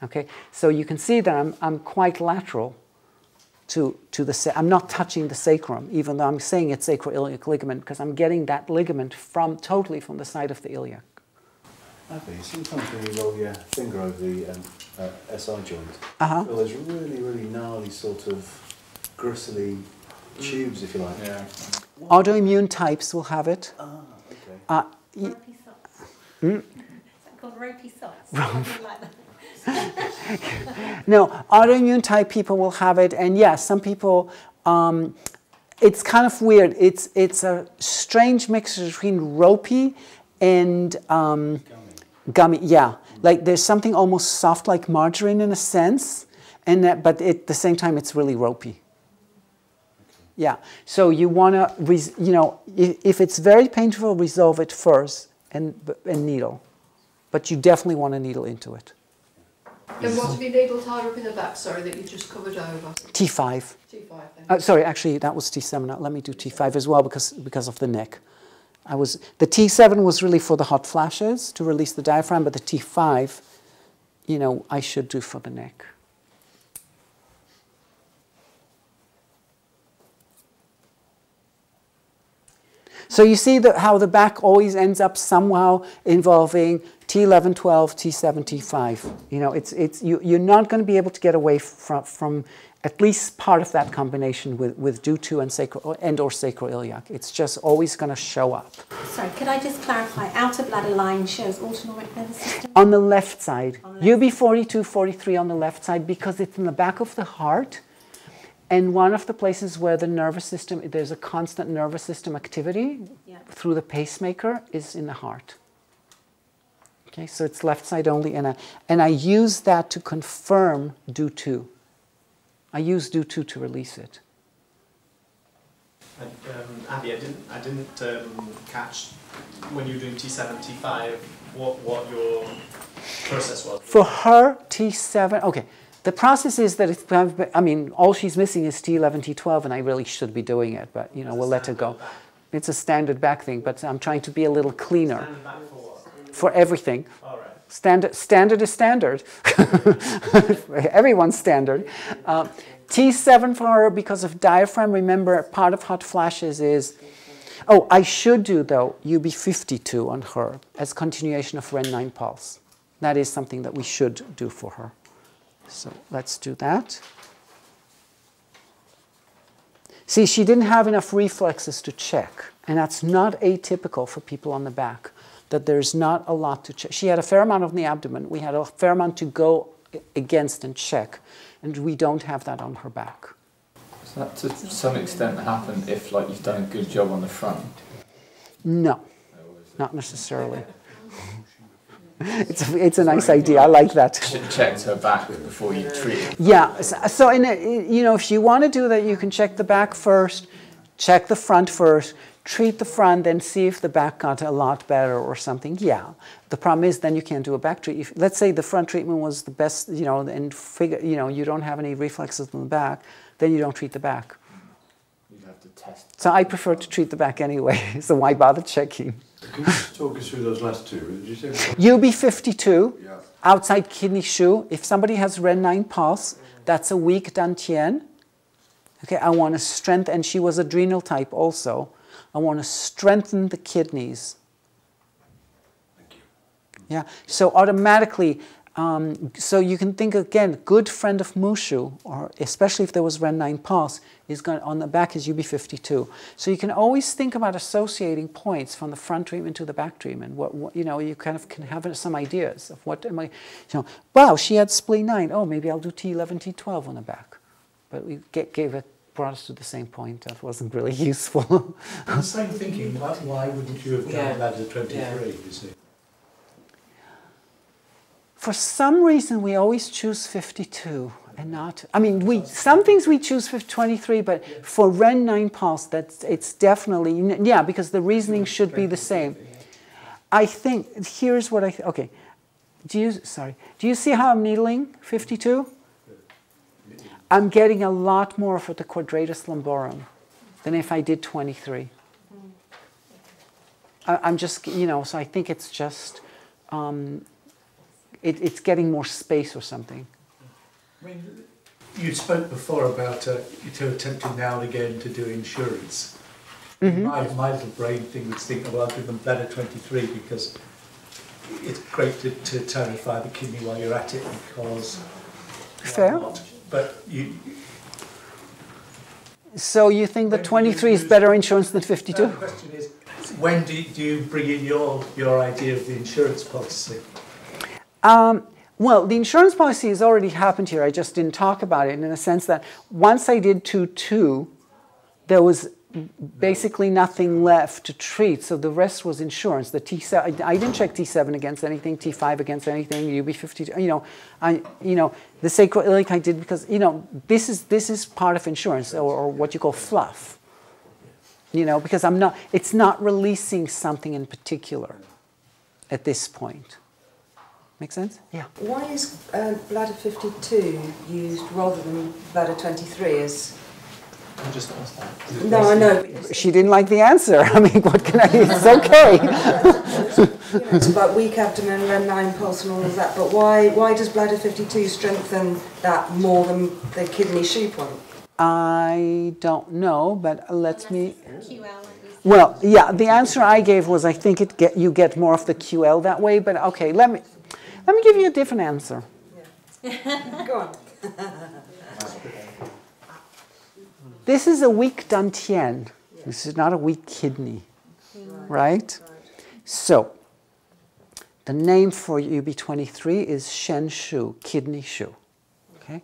Okay, so you can see that I'm, I'm quite lateral to, to the, I'm not touching the sacrum, even though I'm saying it's sacroiliac ligament, because I'm getting that ligament from totally from the side of the iliac. Avi, sometimes when you roll your finger over the um, uh, SI joint, Uh-huh. well, there's really, really gnarly sort of gristly tubes, if you like. Yeah. Autoimmune types will have it. Ah, okay. Uh, y- Ropey socks. Hmm? Is that called ropey socks? Something like that. No, autoimmune type people will have it, and yes, some people. Um, it's kind of weird. It's it's a strange mixture between ropey and um, gummy. Yeah, like there's something almost soft like margarine in a sense, and that, but at the same time it's really ropey. Yeah. So you want to, res- you know, if, if it's very painful, resolve it first and and needle, but you definitely want to needle into it. And what have you needle tied up in the back, sorry, that you just covered over? T5. T5 then. Uh, sorry, actually, that was T7. Let me do T5 as well because, because of the neck. I was, the T7 was really for the hot flashes to release the diaphragm, but the T5, you know, I should do for the neck. So you see the, how the back always ends up somehow involving T11, 12, T7, T5. You know, it's, it's, you, you're not going to be able to get away from, from at least part of that combination with, with due to and, sacro, and or sacroiliac. It's just always going to show up. Sorry, could I just clarify? Outer bladder line shows autonomic nervous system. On the left side, UB42, 43 on the left side because it's in the back of the heart. And one of the places where the nervous system, there's a constant nervous system activity Yeah. through the pacemaker is in the heart. Okay, so it's left side only, and I, and I use that to confirm Du two. I use Du two to release it. I, um, Avi, I didn't, I didn't um, catch when you were doing T7, T5, what, what your process was. For her, T7, okay, the process is that it's, I mean, all she's missing is T11, T12, and I really should be doing it, but, you know, we'll let her go. It's a standard back thing, but I'm trying to be a little cleaner back for what? for everything. Right. Standard, standard is standard. [laughs] Everyone's standard. Uh, T7 for her because of diaphragm. Remember, part of hot flashes is. Oh, I should do though UB52 on her as continuation of REN9 pulse. That is something that we should do for her. So let's do that. See, she didn't have enough reflexes to check, and that's not atypical for people on the back, that there's not a lot to check. She had a fair amount on the abdomen. We had a fair amount to go against and check, and we don't have that on her back. Does that to some extent happen if like you've done a good job on the front? No, oh, not necessarily. [laughs] It's a, it's a nice idea. I like that. Ch- checked her back before you treat it. Yeah, so, so in a, you know, if you want to do that, you can check the back first, check the front first, treat the front, and see if the back got a lot better or something. Yeah, the problem is then you can't do a back treat. If, let's say the front treatment was the best, you know, and figure, you know, you don't have any reflexes in the back, then you don't treat the back. You have to test. So I prefer to treat the back anyway. [laughs] So why bother checking? Can you talk us through those last two? Did you say? UB52, Yeah. outside kidney shu. If somebody has REN9 pulse, that's a weak Dantien. Okay, I want a strength, and she was adrenal type also. I want to strengthen the kidneys. Yeah, so automatically, um, so you can think again, good friend of Mushu, or especially if there was REN9 pulse, is going on the back is UB52. So you can always think about associating points from the front treatment to the back treatment. What, what you know, you kind of can have some ideas of what am I, you know, wow, she had spleen 9. Oh, maybe I'll do T11, T12 on the back. But we get, gave it, brought us to the same point. That wasn't really [laughs] useful. The same thinking, why, why wouldn't you have done Yeah. that at 23, Yeah. you see? For some reason, we always choose 52. and not, I mean, we, some things we choose for 23, but for Ren 9 pulse, that's, it's definitely, yeah, because the reasoning should be the same. I think, here's what I, th- okay. Do you, sorry, do you see how I'm needling 52? I'm getting a lot more for the quadratus lumborum than if I did 23. I, I'm just, you know, so I think it's just, um, it, it's getting more space or something. I mean, you spoke before about uh, you attempting now and again to do insurance. Mhm. My, my little brain thing would think, well, I'll give them bladder 23 because it's great to, to tonify the kidney while you're at it because why Fair. not? But you, So you think that 23 is better insurance than no, 52? the question is, when do you, do you bring in your, your idea of the insurance policy? Um, well, the insurance policy has already happened here. I just didn't talk about it in the sense that once I did 2 2, there was basically nothing left to treat. So the rest was insurance. The T7, I, I didn't check T7 against anything, T5 against anything, UB52. You know, I, you know, the sacroiliac I did because you know this is this is part of insurance or, or what you call fluff. You know, because I'm not. It's not releasing something in particular at this point. Make sense? Yeah. Why is uh, bladder 52 used rather than bladder 23 as... I just asked that. No, I know. She didn't like the answer. [laughs] I mean, what can I? It's okay. [laughs] [laughs] You know, it's about weak abdomen, Ren 9 pulse and all of that, but why, why does bladder 52 strengthen that more than the kidney shu point? I don't know, but let me. Well, yeah, the answer I gave was I think it get you get more of the QL that way, but okay, let me let me give you a different answer. Yeah. Go on. This is a weak dantian. This is not a weak kidney, right? So, the name for UB23 is Shen Shu, kidney Shu. Okay.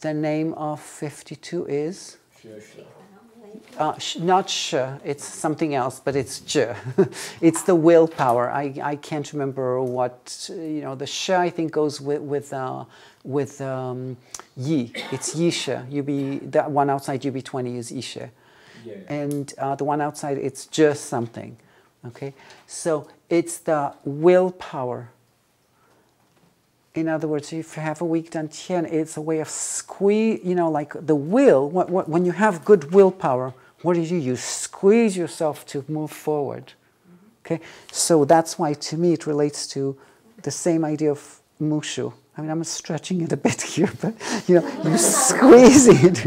The name of 52 is uh, sh- not sh. It's something else, but it's j. [laughs] it's the willpower. I, I can't remember what you know. The sh I think goes with with uh, with um, yi. It's yisha. UB that one outside UB twenty is isha, Yeah. and uh, the one outside it's just something. Okay, so it's the willpower. In other words, if you have a weak dantian, it's a way of squeeze, you know, like the will. What, what, when you have good willpower, what do you use? Squeeze yourself to move forward. Okay, so that's why to me it relates to the same idea of mushu. I mean, I'm stretching it a bit [laughs] here, but you know, you squeeze it.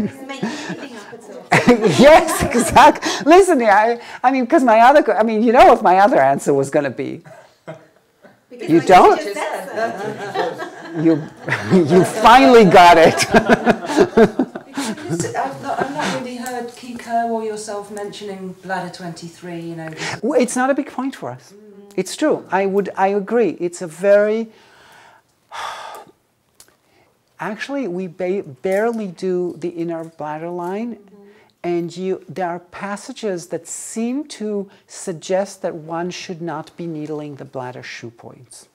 [laughs] yes, exactly. Listen, I, I mean, because my other, I mean, you know what my other answer was going to be. You don't? You, you finally got it. I've not, I've not really heard Kiiko or yourself mentioning bladder 23, you know. Well, it's not a big point for us. It's true. I would. I agree. It's a very. Actually, we ba- barely do the inner bladder line, mm-hmm. and you. There are passages that seem to suggest that one should not be needling the bladder shu points.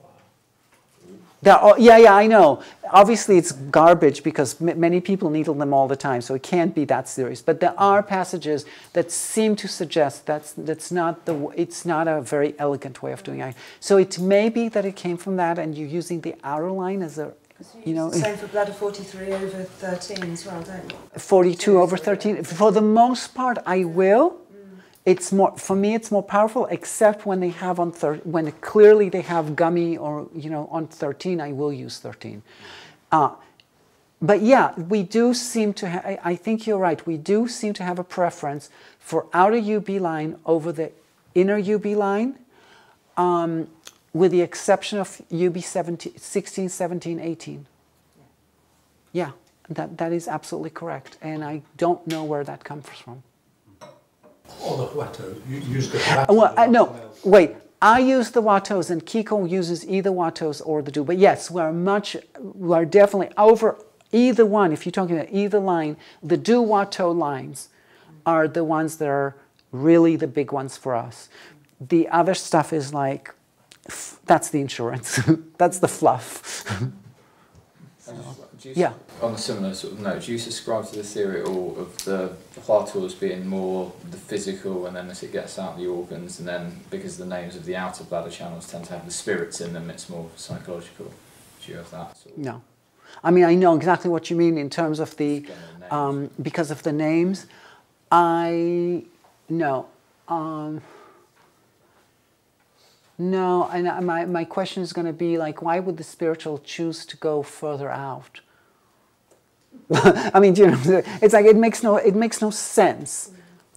There are, yeah, yeah, I know. Obviously, it's garbage because m- many people needle them all the time, so it can't be that serious. But there are passages that seem to suggest that's that's not the it's not a very elegant way of doing it. So it may be that it came from that, and you're using the outer line as a, you know, Same for bladder 43 over 13 as well, don't you? 42 over 13. For the most part, I will. It's more for me. It's more powerful, except when they have on thir- when clearly they have gummy or you know on 13. I will use 13. Uh, but yeah, we do seem to. Ha- I, I think you're right. We do seem to have a preference for outer UB line over the inner UB line, um, with the exception of UB 17, 16, 17, 18. Yeah, that, that is absolutely correct. And I don't know where that comes from. Or the Huatuo, you use the Uh, Huatuo. Well, uh, no, wait. I use the Huatuos and Kiiko uses either Huatuos or the Du. But yes, we're much, we're definitely over either one. If you're talking about either line, the Du Huatuo lines are the ones that are really the big ones for us. The other stuff is like, that's the insurance. [laughs] that's the fluff. You, Yeah. On a similar sort of note, do you subscribe to the theory at all of the Huatuos being more the physical, and then as it gets out the organs, and then because the names of the outer bladder channels tend to have the spirits in them, it's more psychological. Do you have that? Sort of No. I mean, I know exactly what you mean in terms of the, um, because of the names. I, no. Um, no, and my, my question is going to be like, why would the spiritual choose to go further out? [laughs] I mean, you know, it's like it makes no, it makes no sense.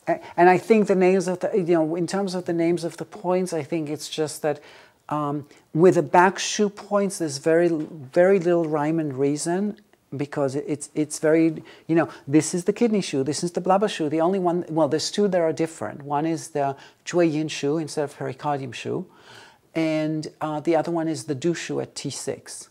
And I think the names of the, you know, in terms of the names of the points, I think it's just that um, with the back shu points, there's very, very little rhyme and reason because it's, it's very, you know, this is the kidney shu, this is the bladder shu. The only one, well, there's two that are different. One is the Yin shu instead of pericardium shu, and uh, the other one is the Du shu at T6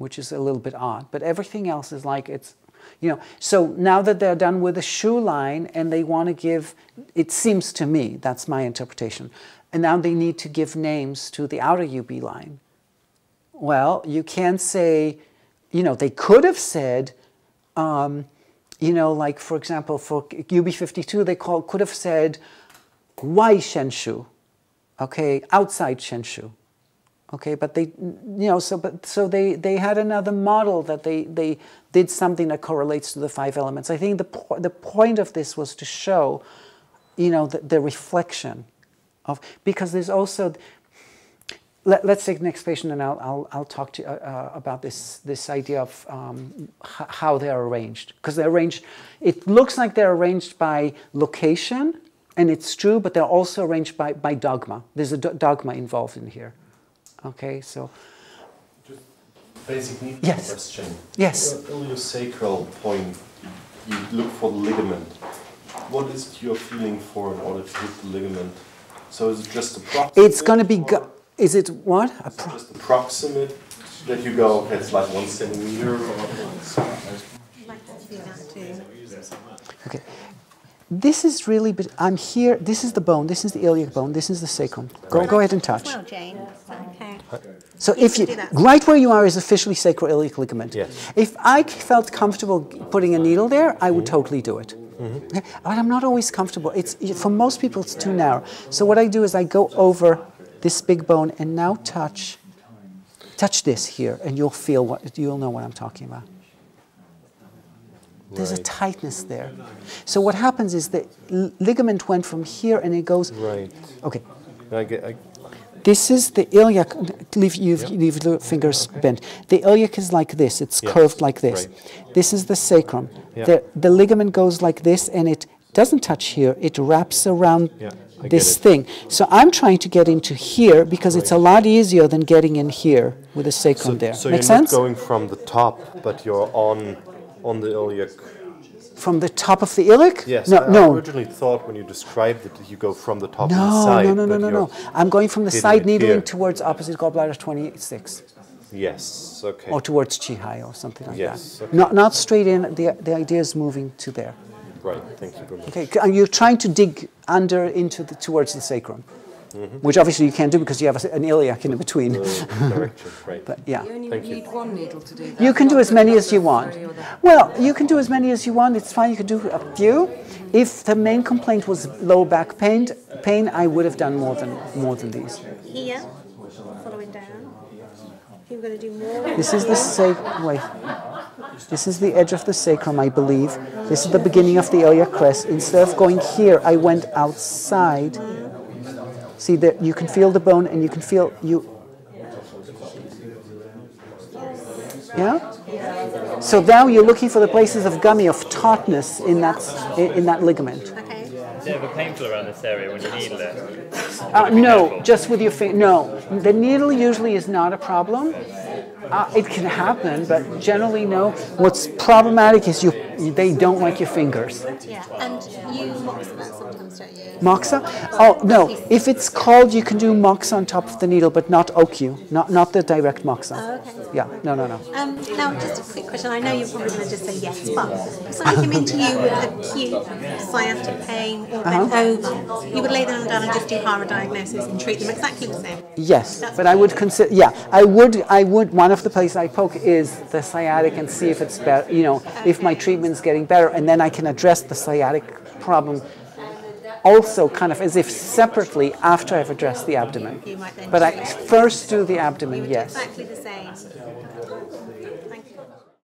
which is a little bit odd. But everything else is like it's, you know. So now that they're done with the shu line and they want to give, it seems to me, that's my interpretation, and now they need to give names to the outer UB line. Well, you can't say, you know, they could have said, um, you know, like for example, for UB52, they call, could have said Wai Shenshu, okay, outside Shenshu. Okay, but they, you know, so but so they they had another model that they they did something that correlates to the five elements. I think the po- the point of this was to show, you know, the, the reflection of because there's also. Let, let's take the next patient, and I'll I'll, I'll talk to you uh, uh, about this this idea of um, how they're arranged because they're arranged. It looks like they're arranged by location, and it's true, but they're also arranged by by dogma. There's a do- dogma involved in here. Okay, so Basic need Yes. question. Yes. Your iliosacral point, you look for the ligament. What is your feeling for in order to hit the ligament? So is it just approximate? it's going to be. Go- is it what? A pro- just approximate that you go, okay, it's like one centimeter or Okay. This is really. I'm here. This is the bone. This is the iliac bone. This is the sacrum. Go go ahead and touch. Well, Jane. Okay. So if you right where you are is officially sacroiliac ligament. Yes. If I felt comfortable putting a needle there, I would mm-hmm. totally do it. Mm-hmm. Okay? But I'm not always comfortable. It's for most people it's too narrow. So what I do is I go over this big bone and now touch touch this here and you'll feel what you'll know what I'm talking about. There's a tightness there. So what happens is the ligament went from here and it goes Right. Okay. I get, I, This is the iliac. Leave, you leave the fingers bent. The iliac is like this. It's Yes, curved like this. right. This is the sacrum. Yeah. The, the ligament goes like this, and it doesn't touch here. It wraps around Yeah, this thing. So I'm trying to get into here because it's a lot easier than getting in here with the sacrum there. so Make you're sense? not going from the top, but you're on on the iliac. From the top of the iliac? Yes. No, I I no. originally thought when you described it that you go from the top No, side. no, no, no, no, no. I'm going from the side needling here. towards opposite gallbladder 26. Yes. Okay. Or towards Qihai or something like Yes, that. okay. Not, not straight in. The, the idea is moving to there. Right. Thank you very much. Okay, and you're trying to dig under into the, towards the sacrum, Mhm. which obviously you can't do because you have a, an iliac in between. Direction. Right. [laughs] but yeah, You only Thank you. need one needle to do that. you can do as many as you want. three or the- Well, you can do as many as you want. It's fine. You can do a few. If the main complaint was low back pain, pain, I would have done more than more than these. Here, following down. You're going to do more. This is the sacrum. Wait. This is the edge of the sacrum, I believe. This is the beginning of the iliac crest. Instead of going here, I went outside. See that you can feel the bone, and you can feel you. Yeah. So now you're looking for the places of gummy of tautness in that in, in that ligament. Okay. Is it ever painful around this area when you needle it? Uh, no, just with your finger. No, the needle usually is not a problem. Uh, it can happen, but generally no. What's problematic is you, they don't like your fingers. Yeah, and you mox that sometimes, you? Moxa? Oh no, if it's cold, you can do moxa on top of the needle, but not okyu, not not the direct moxa. Oh, okay. Yeah, no, no, no. Um, now, just a quick question. I know you're probably going to just say yes, but if somebody came into you with acute sciatic pain or bent Uh-huh. over, you would lay them down and just do hara diagnosis and treat them exactly the same. Yes, That's but I would consider. Yeah, I would. I would. One of of the places I poke is the sciatic and see if it's better, you know, if my treatment's getting better, and then I can address the sciatic problem also kind of as if separately after I've addressed the abdomen. You might then But I first do the abdomen, yes. exactly the same.